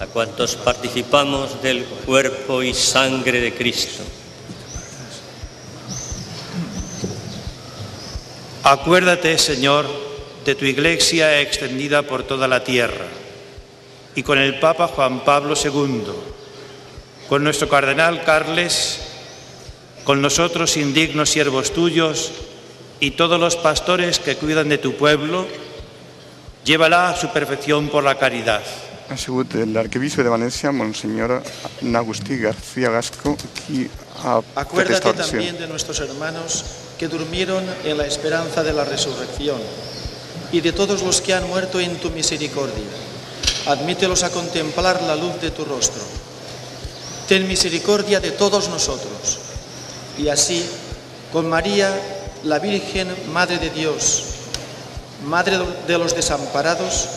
a cuantos participamos del cuerpo y sangre de Cristo. Acuérdate, Señor, de tu iglesia extendida por toda la tierra y con el Papa Juan Pablo II, con nuestro cardenal Carles, con nosotros indignos siervos tuyos y todos los pastores que cuidan de tu pueblo, llévala a su perfección por la caridad. Ha sigut l'arquebisbe de València, Agustí García Gasco, qui ha fet Acuérdate también de nuestros hermanos que durmieron en la esperanza de la resurrección y de todos los que han muerto en tu misericordia. Admítelos a contemplar la luz de tu rostro. Ten misericordia de todos nosotros. Y así, con María, la Virgen, Madre de Dios, Madre de los desamparados,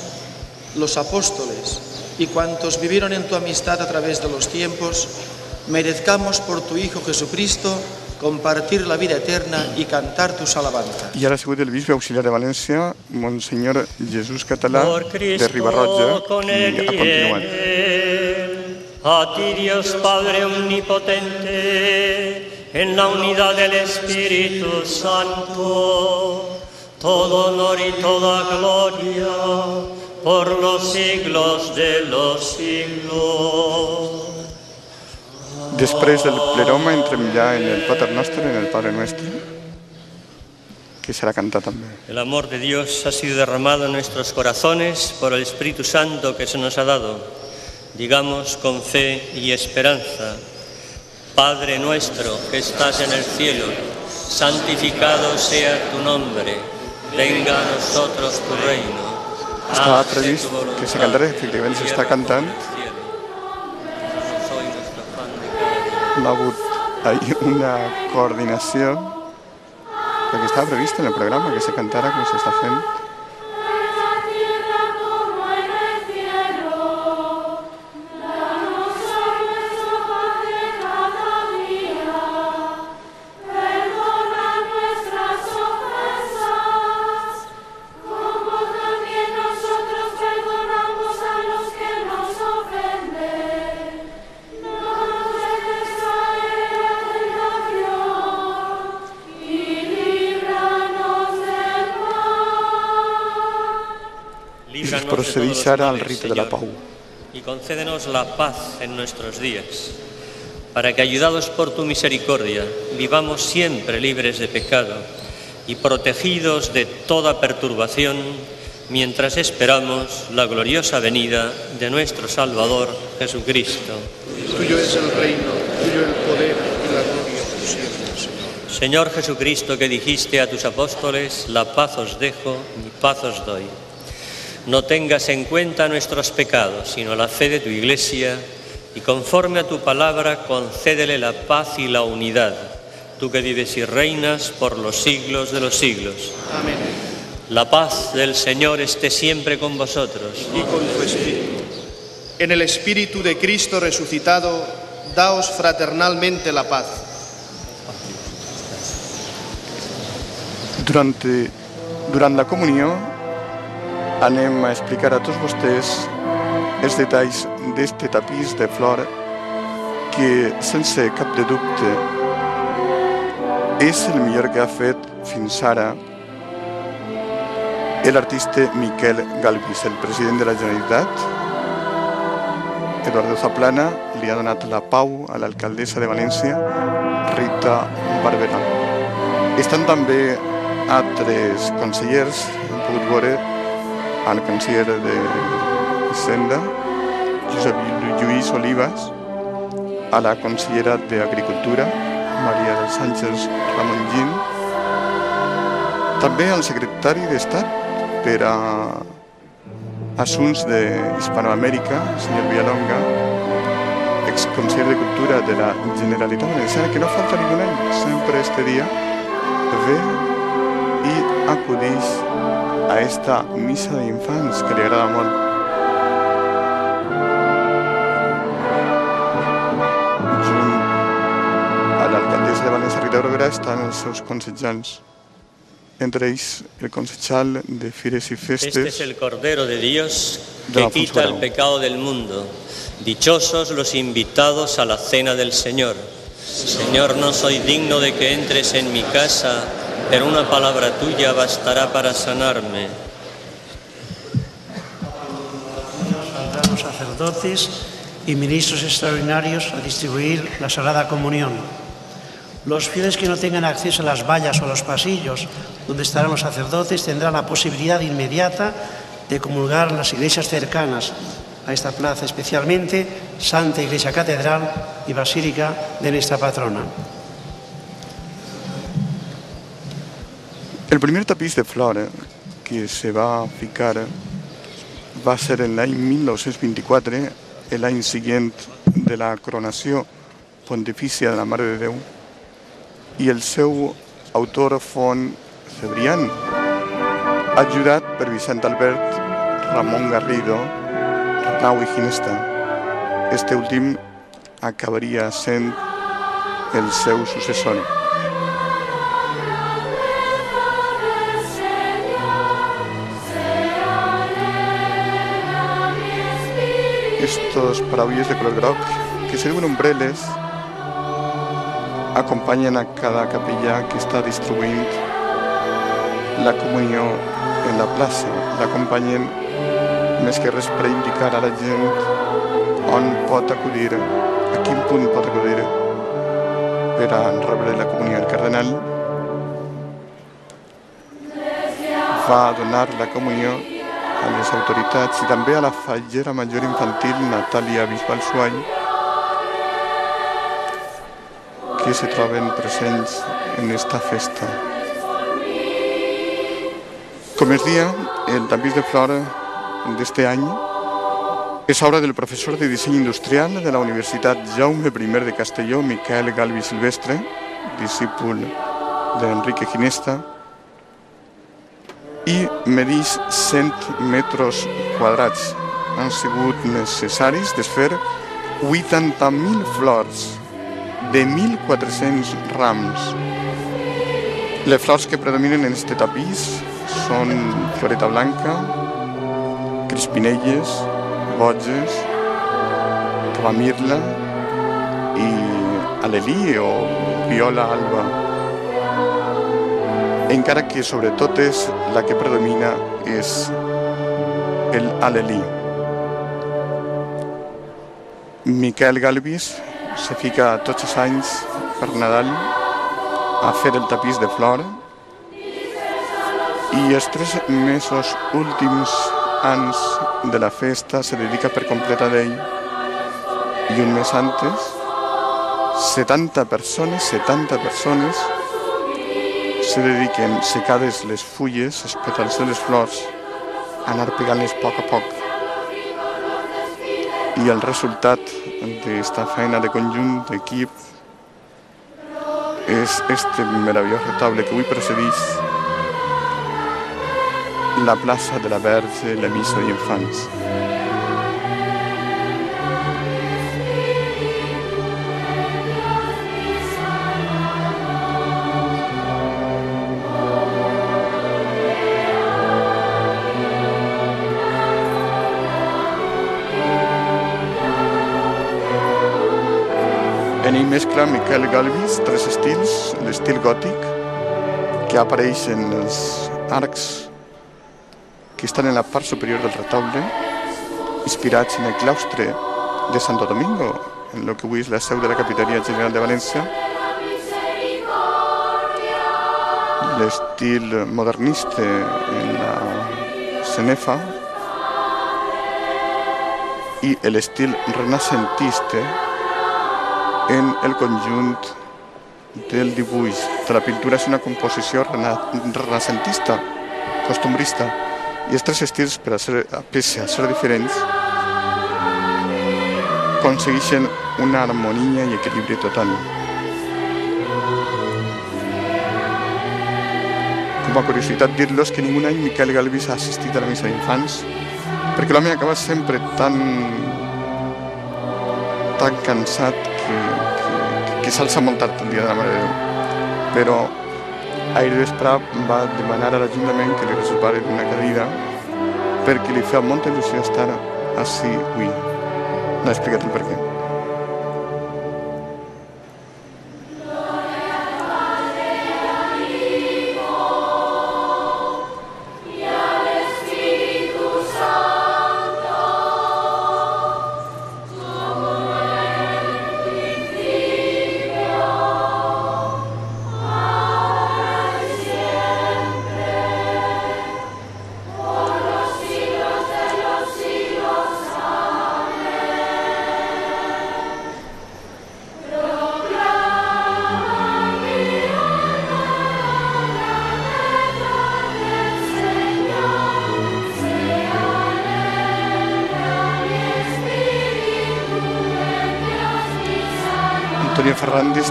los apóstoles y cuantos vivieron en tu amistad a través de los tiempos, merezcamos por tu Hijo Jesucristo compartir la vida eterna y cantar tus alabanzas. I ara ha sigut el bisbe auxiliar de València, Monsenyor Jesús Català, de Ribarroja, i ha y continuat. A ti, Dios Padre Omnipotente, en la unidad del Espíritu Santo, todo honor y toda gloria por los siglos de los siglos. Després del pleroma entrem ja en el Pater Nostre, en el Padre Nuestro, que serà cantat també. El amor de Dios ha sido derramado en nuestros corazones por el Espíritu Santo que se nos ha dado. Digamos con fe y esperanza, Padre nuestro que estás en el cielo, santificado sea tu nombre, venga a nosotros tu reino. Estava previst que se cantara, efectivament en s'està cantant. Hi ha hagut una coordinació perquè estava previst en el programa que se cantara com s'està fent. Al rito de la pau. Y concédenos la paz en nuestros días, para que, ayudados por tu misericordia, vivamos siempre libres de pecado y protegidos de toda perturbación, mientras esperamos la gloriosa venida de nuestro Salvador Jesucristo. Tuyo es el reino, tuyo el poder y la gloria por siempre, Señor. Señor Jesucristo, que dijiste a tus apóstoles, la paz os dejo, mi paz os doy. No tengas en cuenta nuestros pecados, sino la fe de tu Iglesia, y conforme a tu palabra concédele la paz y la unidad, tú que vives y reinas por los siglos de los siglos. Amén. La paz del Señor esté siempre con vosotros. Y con tu espíritu. En el espíritu de Cristo resucitado, daos fraternalmente la paz. Durant, durant la comunió anem a explicar a tots vostès els detalls d'este tapís de flor que, sense cap de dubte, és el millor que ha fet fins ara l'artista Miquel Galvis, el president de la Generalitat. Eduardo Zaplana li ha donat la pau a l'alcaldessa de València, Rita Barberà. Estan també altres consellers, hem pogut veure al conseller de Hisenda, Josep Lluís Olivas, a la consellera d'Agricultura, Maria del Sánchez Ramon Gin, també al secretari d'Estat per a Assunts de Hispanoamèrica, senyor Villalonga, exconseller de Cultura de la Generalitat Valenciana, que no falta ningú any, sempre este dia ve i acudeix a esta missa d'infants que li agrada molt. L'alcaldessa de València, Rita Bruguera, estan els seus consellants, entre ells el consellal de Fires i Festes, Este es el Cordero de Dios que quita el pecado del mundo. Dichosos los invitados a la cena del Señor. Señor, no soy digno de que entres en mi casa, pero una palabra tuya bastará para sanarme. Los sacerdotes y ministros extraordinarios a distribuir la Sagrada Comunión. Los fieles que no tengan acceso a las vallas o los pasillos donde estarán los sacerdotes tendrán la posibilidad inmediata de comulgar en las iglesias cercanas a esta plaza, especialmente Santa Iglesia Catedral y Basílica de nuestra patrona. El primer tapís de flor eh, que se va ficar va ser en l'any 1924, l'any següent de la coronació pontifícia de la Mare de Déu, i el seu autor fon Cebrián, ajudat per Vicent Albert, Ramon Garrido, Renau i Ginesta. Este últim acabaria sent el seu successor. Estos paraulles de color groc, que se diuen ombreles, acompanyen a cada capella que està distribuint la comunió en la plaça. L'acompanyen més que res per indicar a la gent on pot acudir, a quin punt pot acudir per a rebre la comunió. El cardenal va donar la comunió a les autoritats i també a la fallera major infantil Natàlia Bisbal Suany que se troben presents en esta festa. Com es dia, el tapís de flor d'este any és obra del professor de disseny industrial de la Universitat Jaume I de Castelló, Miquel Galvi Silvestre, discípul d'Enrique Ginesta, i medix 100 metres quadrats. Han sigut necessaris desfer 80.000 flors de 1.400 rams. Les flors que predominen en este tapís són floreta blanca, crispinelles, boges, clamirla i alelí o viola alba. Encara que sobretot és la que predomina és el Alelí. Miquel Galvis se fica tots els anys per Nadal a fer el tapís de flor i els tres mesos últims anys de la festa se dedica per complet a i un mes antes 70 persones, 70 persones se dediquen secades les fulles, els petals de les flors, a anar pegant-les a poc a poc. I el resultat d'esta feina de conjunt, d'equip, és este meravellós retable que avui precedeix la plaça de la Verge, la missa d'infants. En mescla Miquel Galvis tres estils, l'estil gòtic, que apareix en els arcs que estan en la part superior del retaule, inspirats en el claustre de Santo Domingo, en el que avui és la seu de la Capitania General de València, l'estil modernista en la cenefa i l'estil renacentista en el conjunt del dibuix de la pintura és una composició rena renacentista, costumbrista, i els tres estils, per a ser, pese a ser diferents, aconsegueixen una harmonia i equilibri total. Com a curiositat dir-los que ningú any Miquel Galvis ha assistit a la missa d'infants, perquè l'home acaba sempre tan tan cansat s'alça molt tard el dia de la Mare de Déu. Però ahir vespre va demanar a l'Ajuntament que li reservaren una cadira perquè li feia molta il·lusió estar així avui. No he explicat el per què.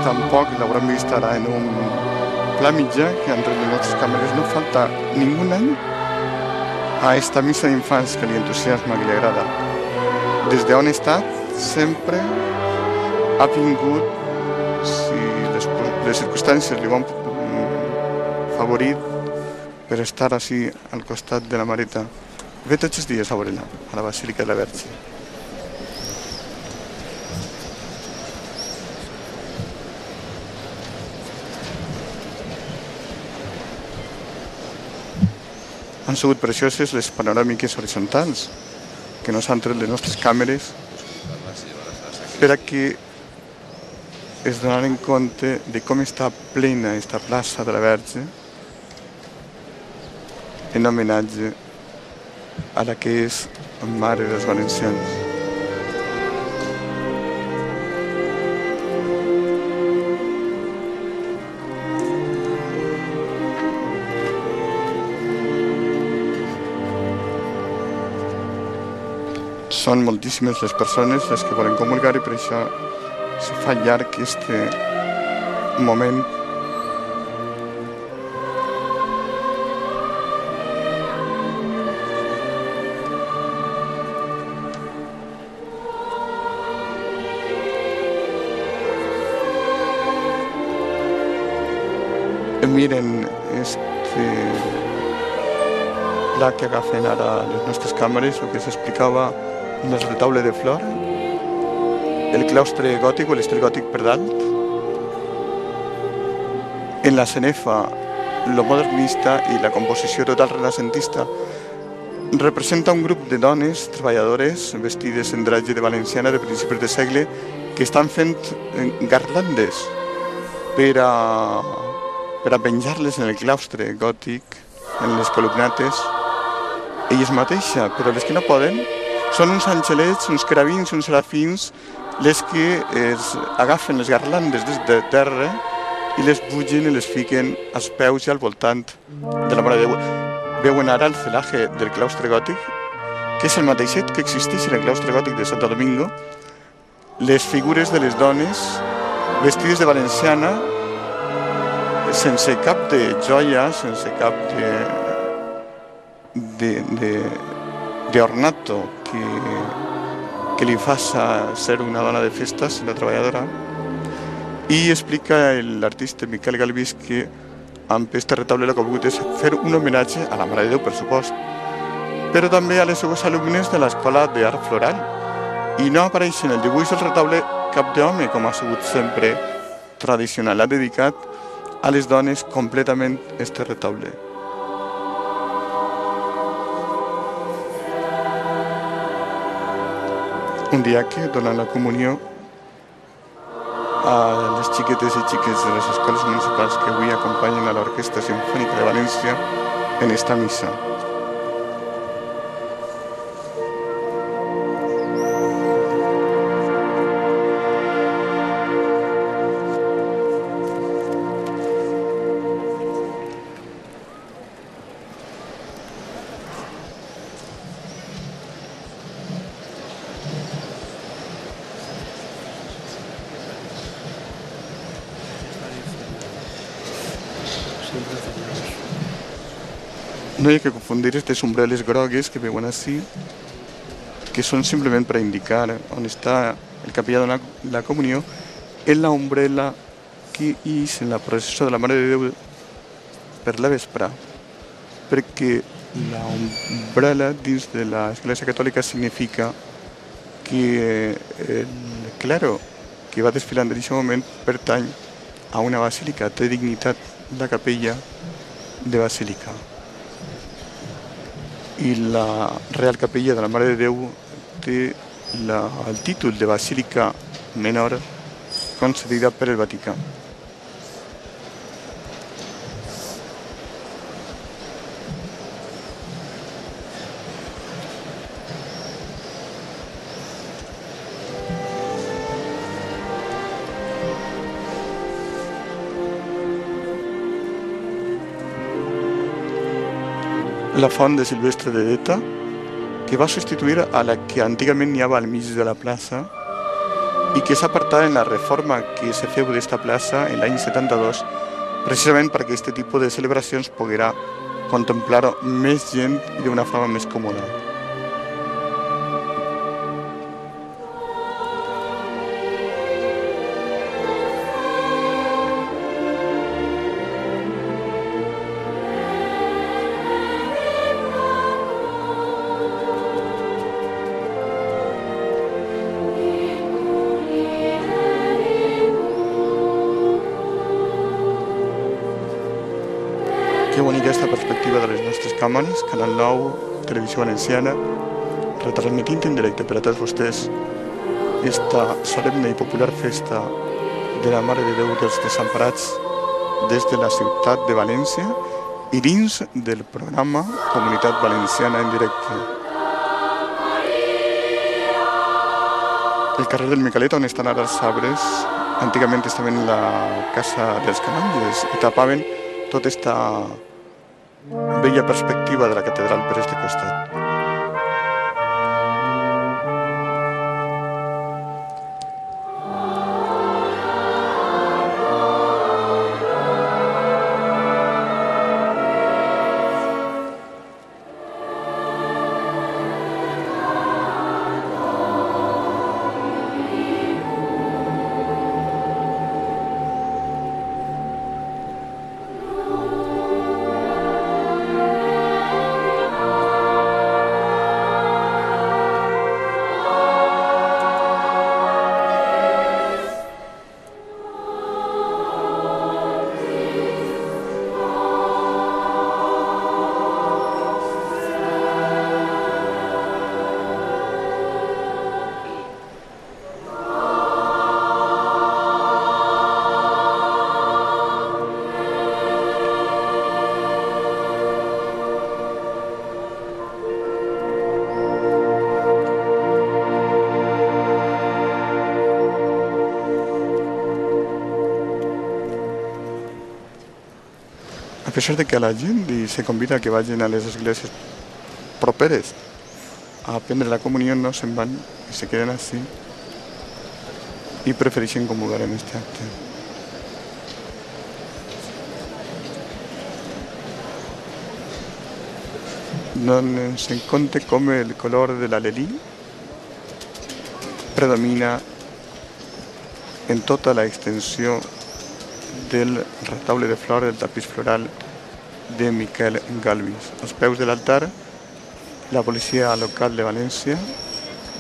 Fernández tampoc l'haurem vist ara en un pla mitjà que entre les nostres càmeres no falta ningú any a esta missa d'infants que li entusiasma, que li agrada. Des d'on ha estat, sempre ha vingut, si les, les circumstàncies li ho han favorit, per estar així al costat de la Mareta. Ve tots els dies a veure-la, a la Basílica de la Verge. Han sigut precioses les panoràmiques horitzontals que no s'han tret les nostres càmeres per a que es donaren compte de com està plena aquesta plaça de la Verge en homenatge a la que és Mare dels Valencians. Són moltíssimes les persones les que volen comulgar i per això se fa llarg este moment. Miren este pla que agafen ara les nostres càmeres, el que s'explicava en el retaule de flor, el claustre gòtic o l'estil gòtic per dalt, en la cenefa, lo modernista i la composició total renacentista, representa un grup de dones treballadores vestides en dragi de valenciana de principis de segle que estan fent eh, garlandes per a, per a penjar-les en el claustre gòtic, en les columnates, elles mateixa, però les que no poden són uns angelets, uns carabins, uns serafins, les que es agafen les garlandes des de terra i les bugen i les fiquen als peus i al voltant de la Mare de Déu. Veuen ara el celaje del claustre gòtic, que és el mateixet que existeix en el claustre gòtic de Santo Domingo, les figures de les dones vestides de valenciana, sense cap de joia, sense cap de, de, de, de ornato que, que li faça ser una dona de festes, una treballadora, i explica l'artista Miquel Galvis que amb aquest retable el que ha volgut és fer un homenatge a la Mare de Déu, per supost, però també a les seues alumnes de l'Escola d'Art Floral. I no apareix en el dibuix del retable cap d'home, com ha sigut sempre tradicional. Ha dedicat a les dones completament este retable. un día que donan la comunión a las chiquetes y chiques de las escuelas municipales que hoy acompañan a la Orquesta Sinfónica de Valencia en esta misa. No hay que confundir estos umbrales grogues que veuen així, que són simplement per indicar on està el capellà de la, comunió, en la umbrella que és en la processó de la Mare de Déu per la vespre, perquè la umbrella dins de l'Església Catòlica significa que el clero que va desfilant en aquest moment pertany a una basílica, té dignitat la capella de basílica i la Real Capella de la Mare de Déu té la, el títol de Basílica Menor concedida per el Vaticà. La font de Silvestre de Deta, que va substituir a la que antigament n'hi havia al mig de la plaça i que s'ha apartat en la reforma que se feu d'esta plaça en l'any 72 precisament perquè aquest tipus de celebracions poguera contemplar més gent i d'una forma més còmoda. Càmeres, Canal 9, Televisió Valenciana, retransmitint en directe per a tots vostès esta solemne i popular festa de la Mare de Déu dels Desemparats des de la ciutat de València i dins del programa Comunitat Valenciana en directe. El carrer del Micalet, on estan ara els arbres, antigament estaven la casa dels canonges i tapaven tota esta bella perspectiva de la catedral per este costat. Pesar de que a la gent li se convida que vagin a les esglésies properes a prendre la comunió, no se'n van i se queden així i prefereixen comulgar en este acte. Donen en compte com el color de l'alelí predomina en tota la extensió del retaule de flor del tapís floral de Miquel Galvis. Als peus de l'altar, la policia local de València,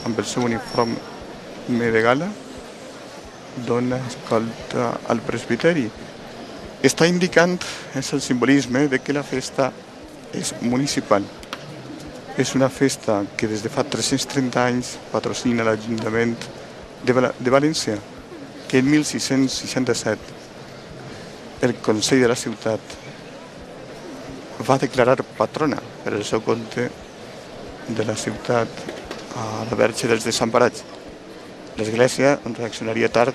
amb el seu uniforme de gala, dona escolta al presbiteri. Està indicant, és el simbolisme de que la festa és municipal. És una festa que des de fa 330 anys patrocina l'Ajuntament de, Val de València, que en 1667 el Consell de la Ciutat va declarar patrona per el seu compte de la ciutat a la Verge dels Desemparats. L'Església reaccionaria tard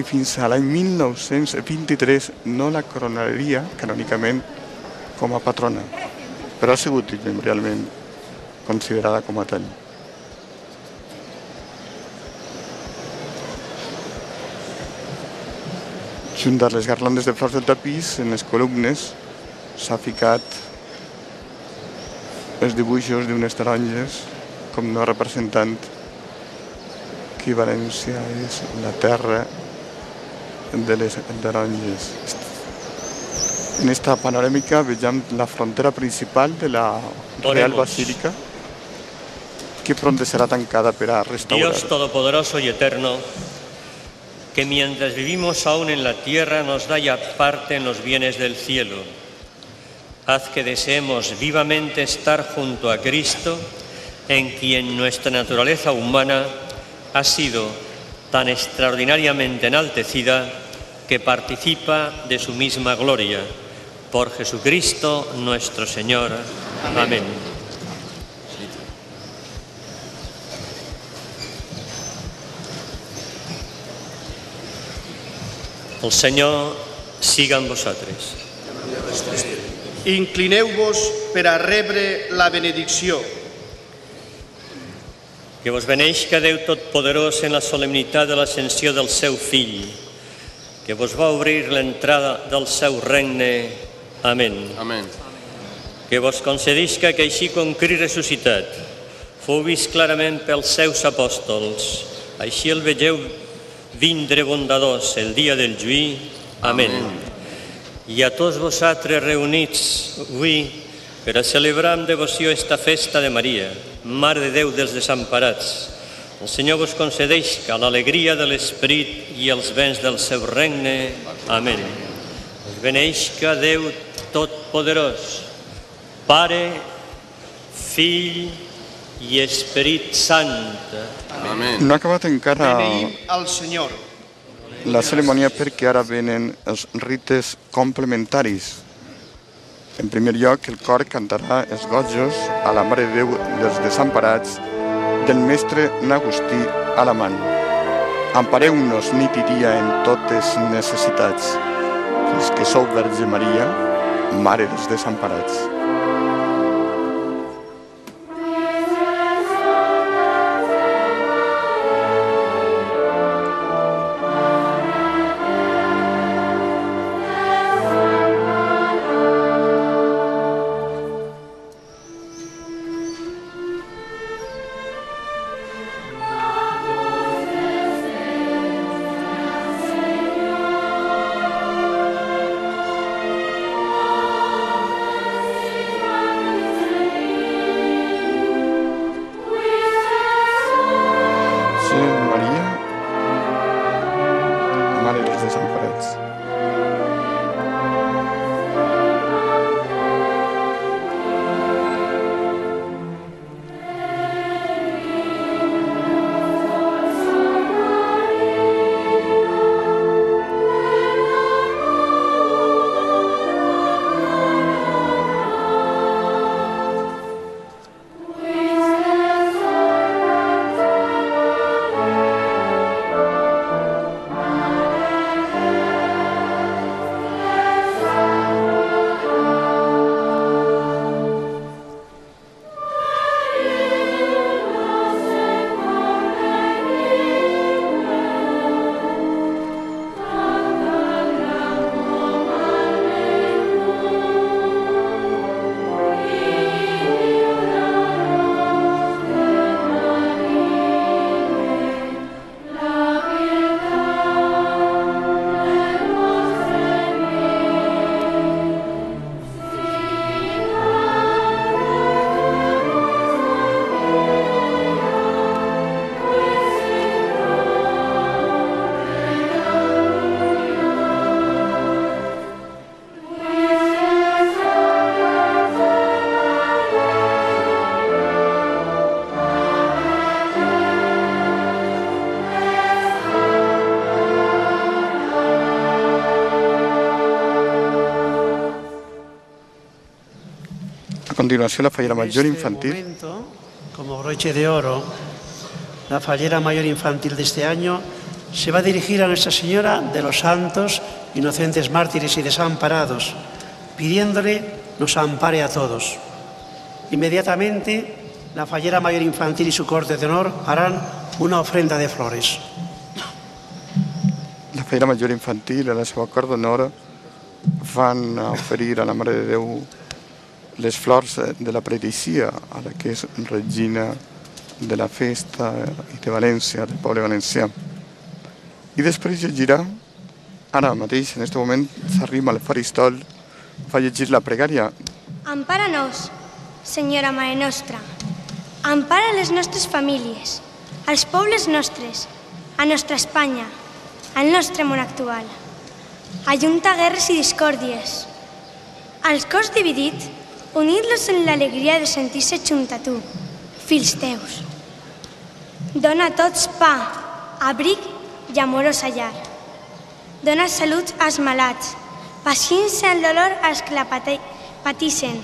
i fins a l'any 1923 no la coronaria canònicament com a patrona, però ha sigut realment considerada com a tal. Junt a les garlandes de flors del tapís, en les columnes s'ha ficat els dibuixos d'unes taronges com no representant que València és la terra de les taronges. En esta panoràmica vegem la frontera principal de la Real. Basílica que pronto será tancada para restaurar. Dios Todopoderoso y Eterno, que mientras vivimos aún en la tierra nos da ya parte en los bienes del cielo. Haz que deseemos vivamente estar junto a Cristo, en quien nuestra naturaleza humana ha sido tan extraordinariamente enaltecida que participa de su misma gloria. Por Jesucristo nuestro Señor. Amén. El Senyor siga amb vosaltres. Inclineu-vos per a rebre la benedicció. Que vos beneixca Déu Totpoderós en la solemnitat de l'ascensió del seu fill, que vos va obrir l'entrada del seu regne. Amén. Amén. Que vos concedisca que així com Cri ressuscitat fou vist clarament pels seus apòstols, així el vegeu vindre bondadós el dia del juí. Amén. I a tots vosaltres reunits avui per a celebrar amb devoció esta festa de Maria, Mare de Déu dels desemparats, el Senyor vos concedeix que l'alegria de l'Esperit i els béns del seu regne. Amén. Us beneixca Déu Totpoderós, Pare, Fill i Esperit Sant. Amén. No ha acabat encara Beneïm al Senyor. La cerimònia perquè ara venen els rites complementaris. En primer lloc, el cor cantarà els gojos a la Mare de Déu dels Desemparats del mestre N'Agustí Alamant. Empareu-nos nit i dia en totes necessitats, fins que sou Verge Maria, Mare dels Desemparats. Continuació, la fallera major este infantil. momento, como broche de oro, la fallera mayor infantil de este año se va a dirigir a Nuestra Señora de los Santos, inocentes mártires y desamparados, pidiéndole nos ampare a todos. Inmediatamente, la fallera mayor infantil y su corte de honor harán una ofrenda de flores. La fallera major infantil, a la seva cort d'honor, van a oferir a la Mare de Déu les flors eh, de la prediccia, a la que és regina de la festa i de València, del poble valencià. I després llegirà, ara mateix, en aquest moment, s'arrima al faristol, fa llegir la pregària. Ampara-nos, Senyora Mare Nostra. Ampara les nostres famílies, els pobles nostres, a nostra Espanya, al nostre món actual. Ajunta guerres i discòrdies. Als cors dividit, unir-los en l'alegria de sentir-se junt a tu, fills teus. Dona a tots pa, abric i amorosa llar. Dona salut als malats, paciència al dolor als que la patixen,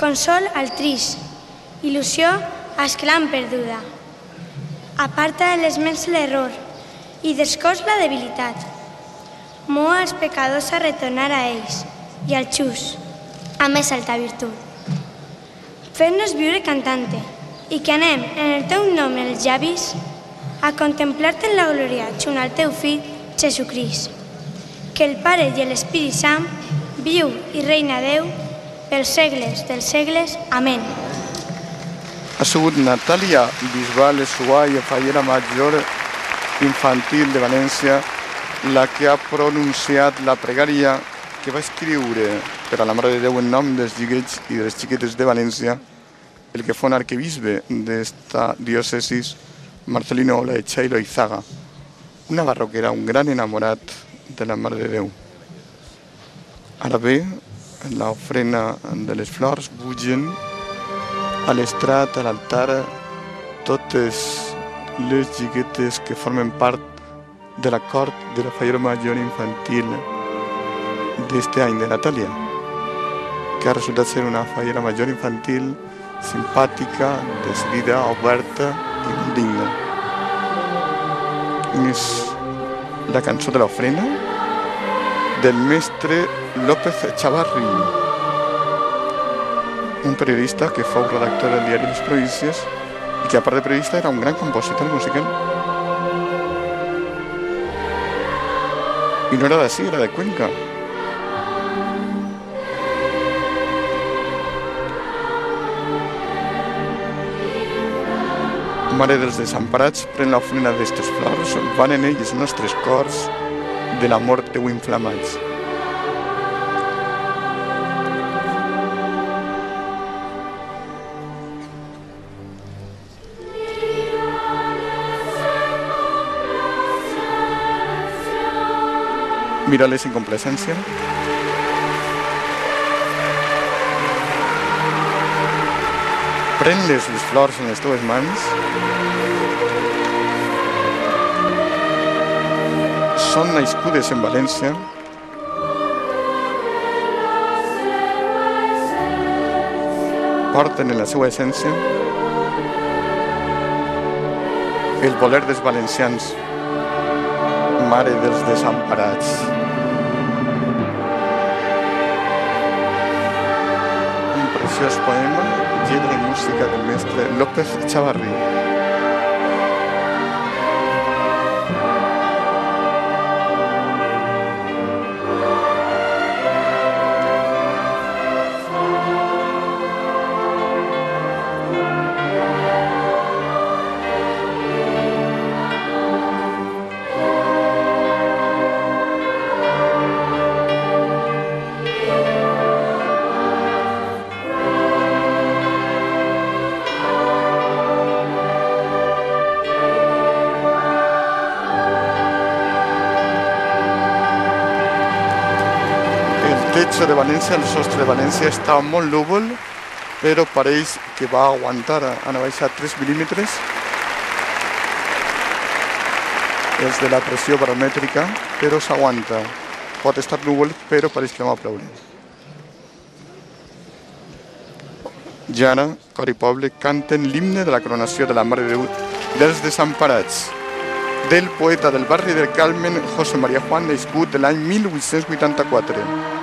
consol al trist, il·lusió als que l'han perduda. Aparta de les ments l'error i dels cors la debilitat. Moa als pecadors a retornar a ells i al xus, a més alta virtut. Fes-nos viure cantant-te i que anem en el teu nom els llavis a contemplar-te en la glòria junt al teu fill Jesucrist. Que el Pare i l'Espírit Sant viu i reina Déu pels segles dels segles. Amén. Ha sigut Natàlia Bisbal Esuai, fallera major infantil de València, la que ha pronunciat la pregària que va escriure per a la Mare de Déu en nom dels lliguets i de les xiquetes de València el que fou un arquebisbe d'esta diòcesis, Marcelino Olaechea i Loizaga, una barroquera, un gran enamorat de la Mare de Déu. Ara bé, l'ofrena de les flors bugen a l'estrat, a l'altar, totes les lliguetes que formen part de la cort de la fallera major infantil d'este any de Natàlia, que ha resultat ser una fallera major infantil simpàtica, decidida, oberta i digna. És la cançó de l'ofrena del mestre López Chavarri, un periodista que fou redactor del diari Les Províncies i que a part de periodista era un gran compositor musical. I no era d'ací, era de Cuenca. Mare dels desemparats, pren l'ofrena d'estes flors, van en elles nostres cors de l'amor teu inflamats. Mira-les en complacència. Pren-les les flors en les teves mans. Són nascudes en València. Porten en la seva essència el voler dels valencians, mare dels desemparats. Un preciós poema, lletra música del mestre López Chavarri. València, el sostre de València està molt núvol, però pareix que va aguantar, han baixat 3 mil·límetres. És de la pressió baromètrica, però s'aguanta. Pot estar núvol, però pareix que no va ploure. I ara, cor i poble canten l'himne de la coronació de la Mare de Déu dels Desemparats, del poeta del barri del Carmen, José María Juan de l'any 1884.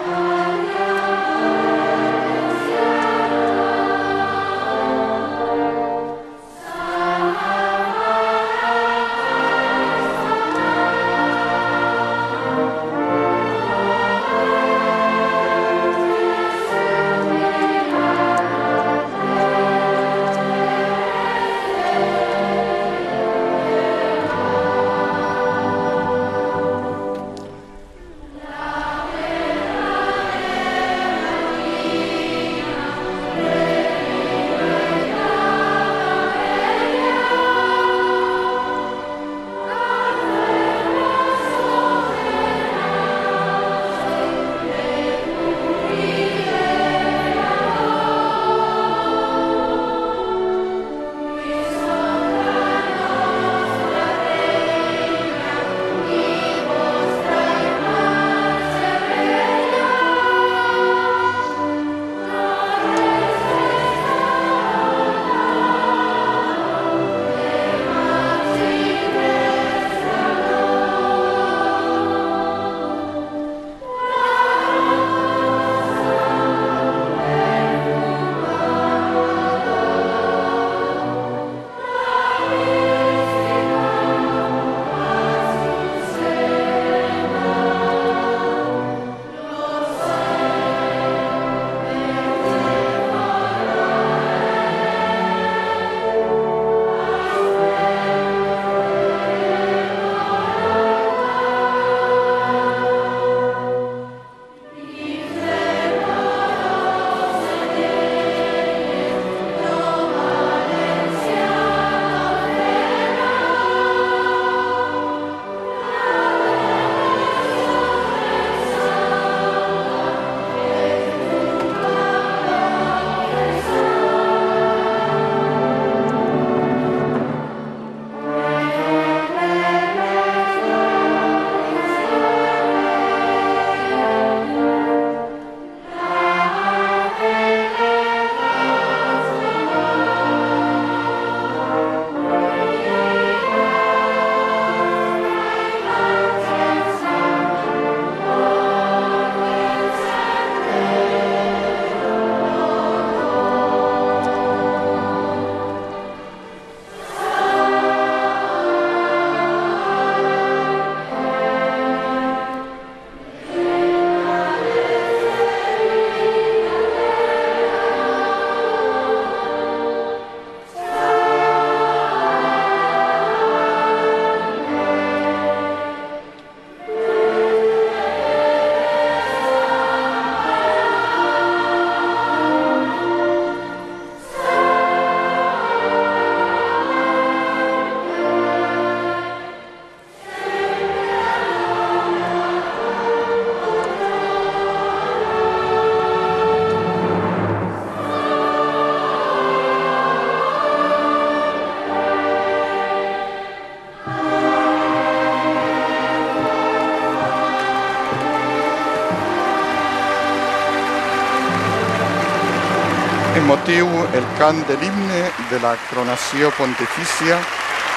Cant de l'himne de la coronació pontifícia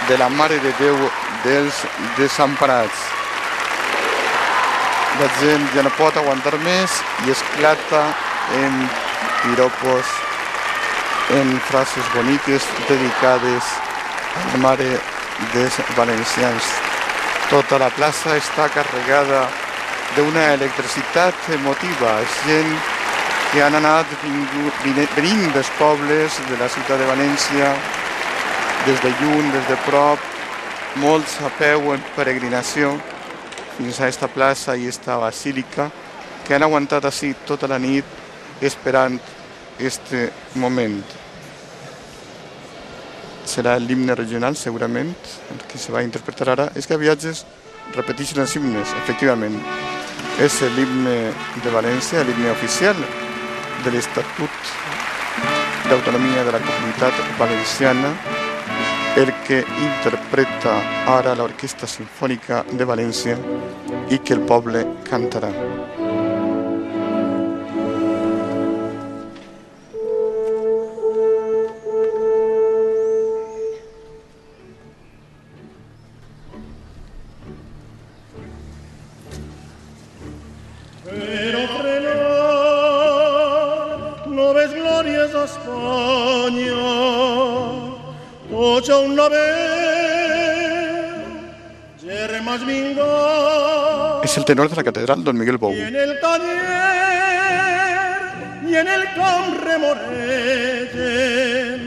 de la Mare de Déu dels Desemparats. La gent ja no pot aguantar més i esclata en piropos, en frases boniques dedicades a la Mare dels Valencians. Tota la plaça està carregada d'una electricitat emotiva, gent que han anat vingut, venint dels pobles de la ciutat de València, des de lluny, des de prop, molts a peu en peregrinació fins a esta plaça i esta basílica, que han aguantat així tota la nit esperant este moment. Serà l'himne regional, segurament, el que se va interpretar ara. És que a viatges repeteixen els himnes, efectivament. És l'himne de València, l'himne oficial, del Estatut de Autonomía de la Comunidad Valenciana, el que interpreta ahora la Orquesta Sinfónica de Valencia y que el pueblo cantará. Es el tenor de la catedral, don Miguel Bou. i en el taller i en el camp remoregen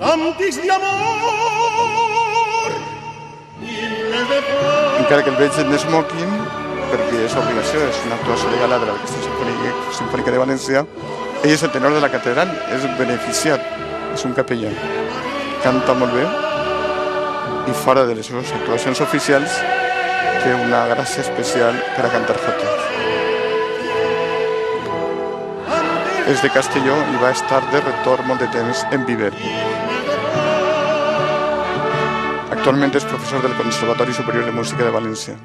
càntics d'amor himnes de pau Encara que el veig en smoking, perquè és obligació, és una actuació legal de l'Orquestra Sinfònica, Sinfònica de València, ell és el tenor de la catedral, és beneficiat, és un capellà. Canta molt bé i fora de les seves actuacions oficials una gracia especial para cantar juntos. Es de Castellón y va a estar de retorno de tenis en Viver. Actualmente es profesor del Conservatorio Superior de Música de Valencia.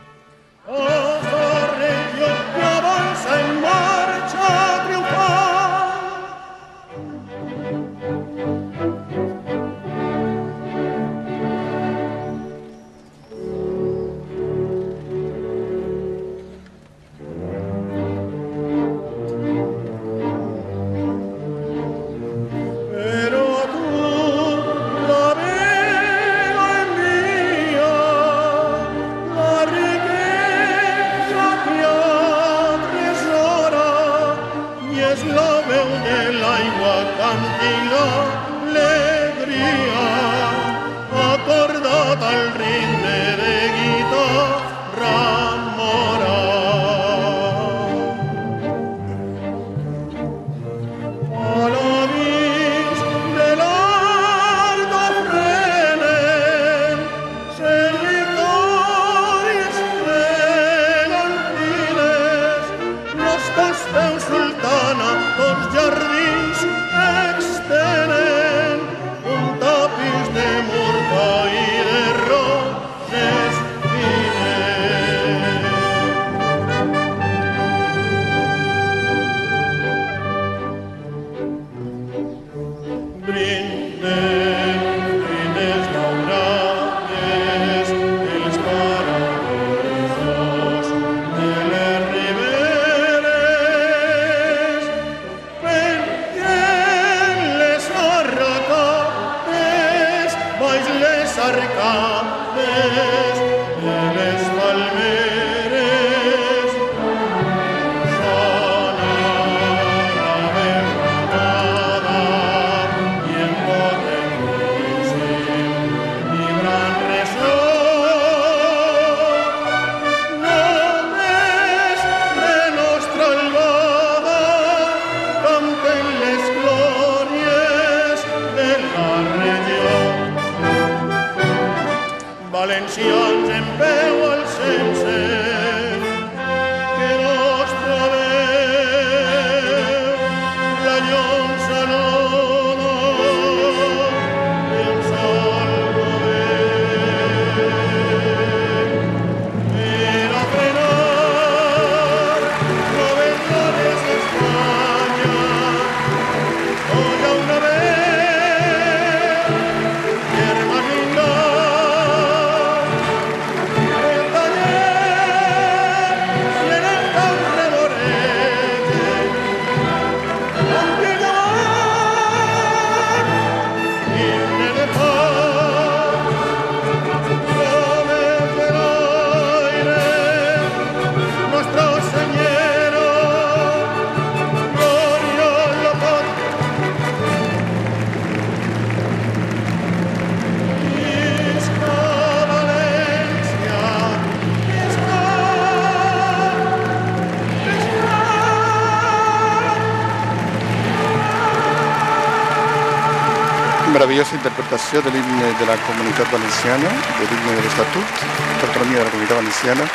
Interpretació de de la Comunitat Valenciana, de l'himne de l'Estatut d'Autonomia de la Comunitat Valenciana,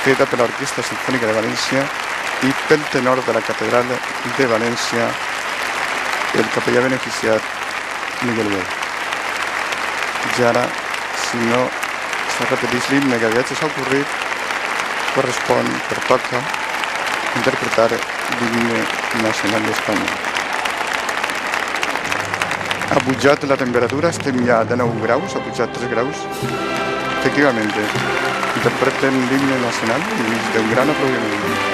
feta per l'Orquestra Sinfònica de València i pel tenor de la Catedral de València, el capellà beneficiat Miguel Beu. I ara, si no se repeteix l'himne que ja s'ha ocorrit, correspon, pertoca, interpretar l'himne nacional d'Espanya. Ha pujat la temperatura, estem ja de 9 graus, ha pujat 3 graus. Efectivamente, interpreten l'himne nacional enmig d'un gran aplaudiment.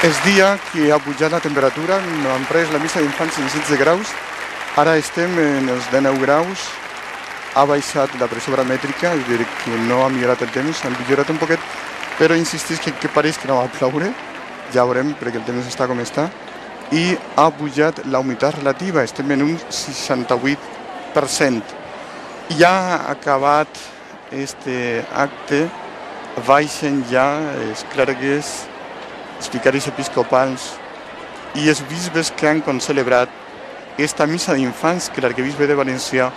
És dia que ha pujat la temperatura, no hem pres la missa d'infants en 16 graus, ara estem en els 19 graus, ha baixat la pressió baramètrica, és a dir, que no ha millorat el temps, ha millorat un poquet, però insistís que, que pareix que no va ploure, ja veurem perquè el temps està com està, i ha pujat la humitat relativa, estem en un 68%. Ja ha acabat este acte, baixen ja els clergues, els vicaris episcopals i els bisbes que han concelebrat esta missa d'infants que l'arquebisbe de València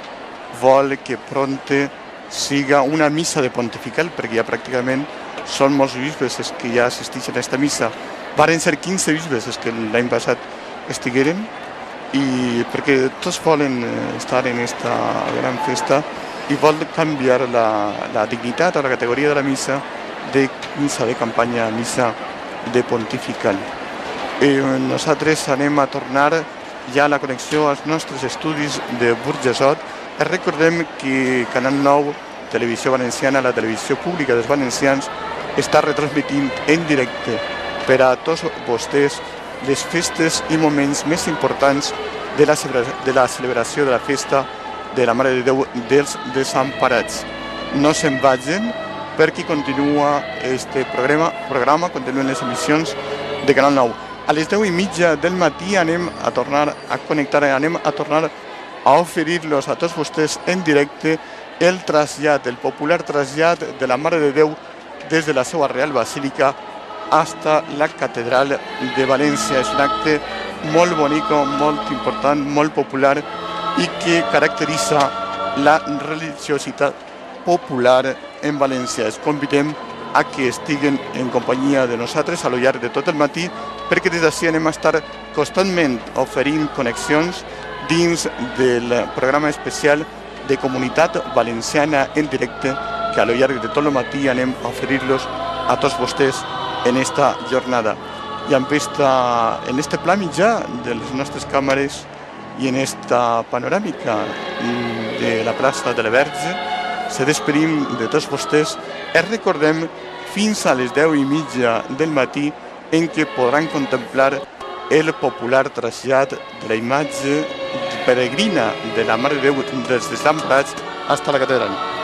vol que pronte siga una missa de pontifical, perquè ja pràcticament són molts bisbes els que ja assisteixen a aquesta missa. Varen ser 15 bisbes els que l'any passat estigueren i perquè tots volen estar en aquesta gran festa i vol canviar la, la dignitat o la categoria de la missa de missa de campanya a missa de pontifical. Eh, nosaltres anem a tornar ja la connexió als nostres estudis de Burgesot. Recordem que Canal 9, Televisió Valenciana, la televisió pública dels valencians, està retransmitint en directe per a tots vostès les festes i moments més importants de la, de la celebració de la festa de la Mare de Déu dels Desemparats. No se'n vagin perquè continua este programa, programa continuen les emissions de Canal 9. A les 10 i mitja del matí anem a tornar a connectar, anem a tornar a oferir-los a tots vostès en directe el trasllat, el popular trasllat de la Mare de Déu des de la seva Real Basílica hasta la Catedral de València. És un acte molt bonic, molt important, molt popular i que caracteritza la religiositat popular en València. Els convidem a que estiguen en companyia de nosaltres a lo llarg de tot el matí perquè des d'ací anem a estar constantment oferint connexions dins del programa especial de Comunitat Valenciana en directe que a lo llarg de tot el matí anem a oferir-los a tots vostès en esta jornada. I amb esta, en este pla mitjà de les nostres càmeres i en esta panoràmica de la plaça de la Verge, se despedim de tots vostès i recordem fins a les 10 i mitja del matí en què podran contemplar el popular trasllat de la imatge peregrina de la Mare de Déu des de Sant Prats fins a la catedral.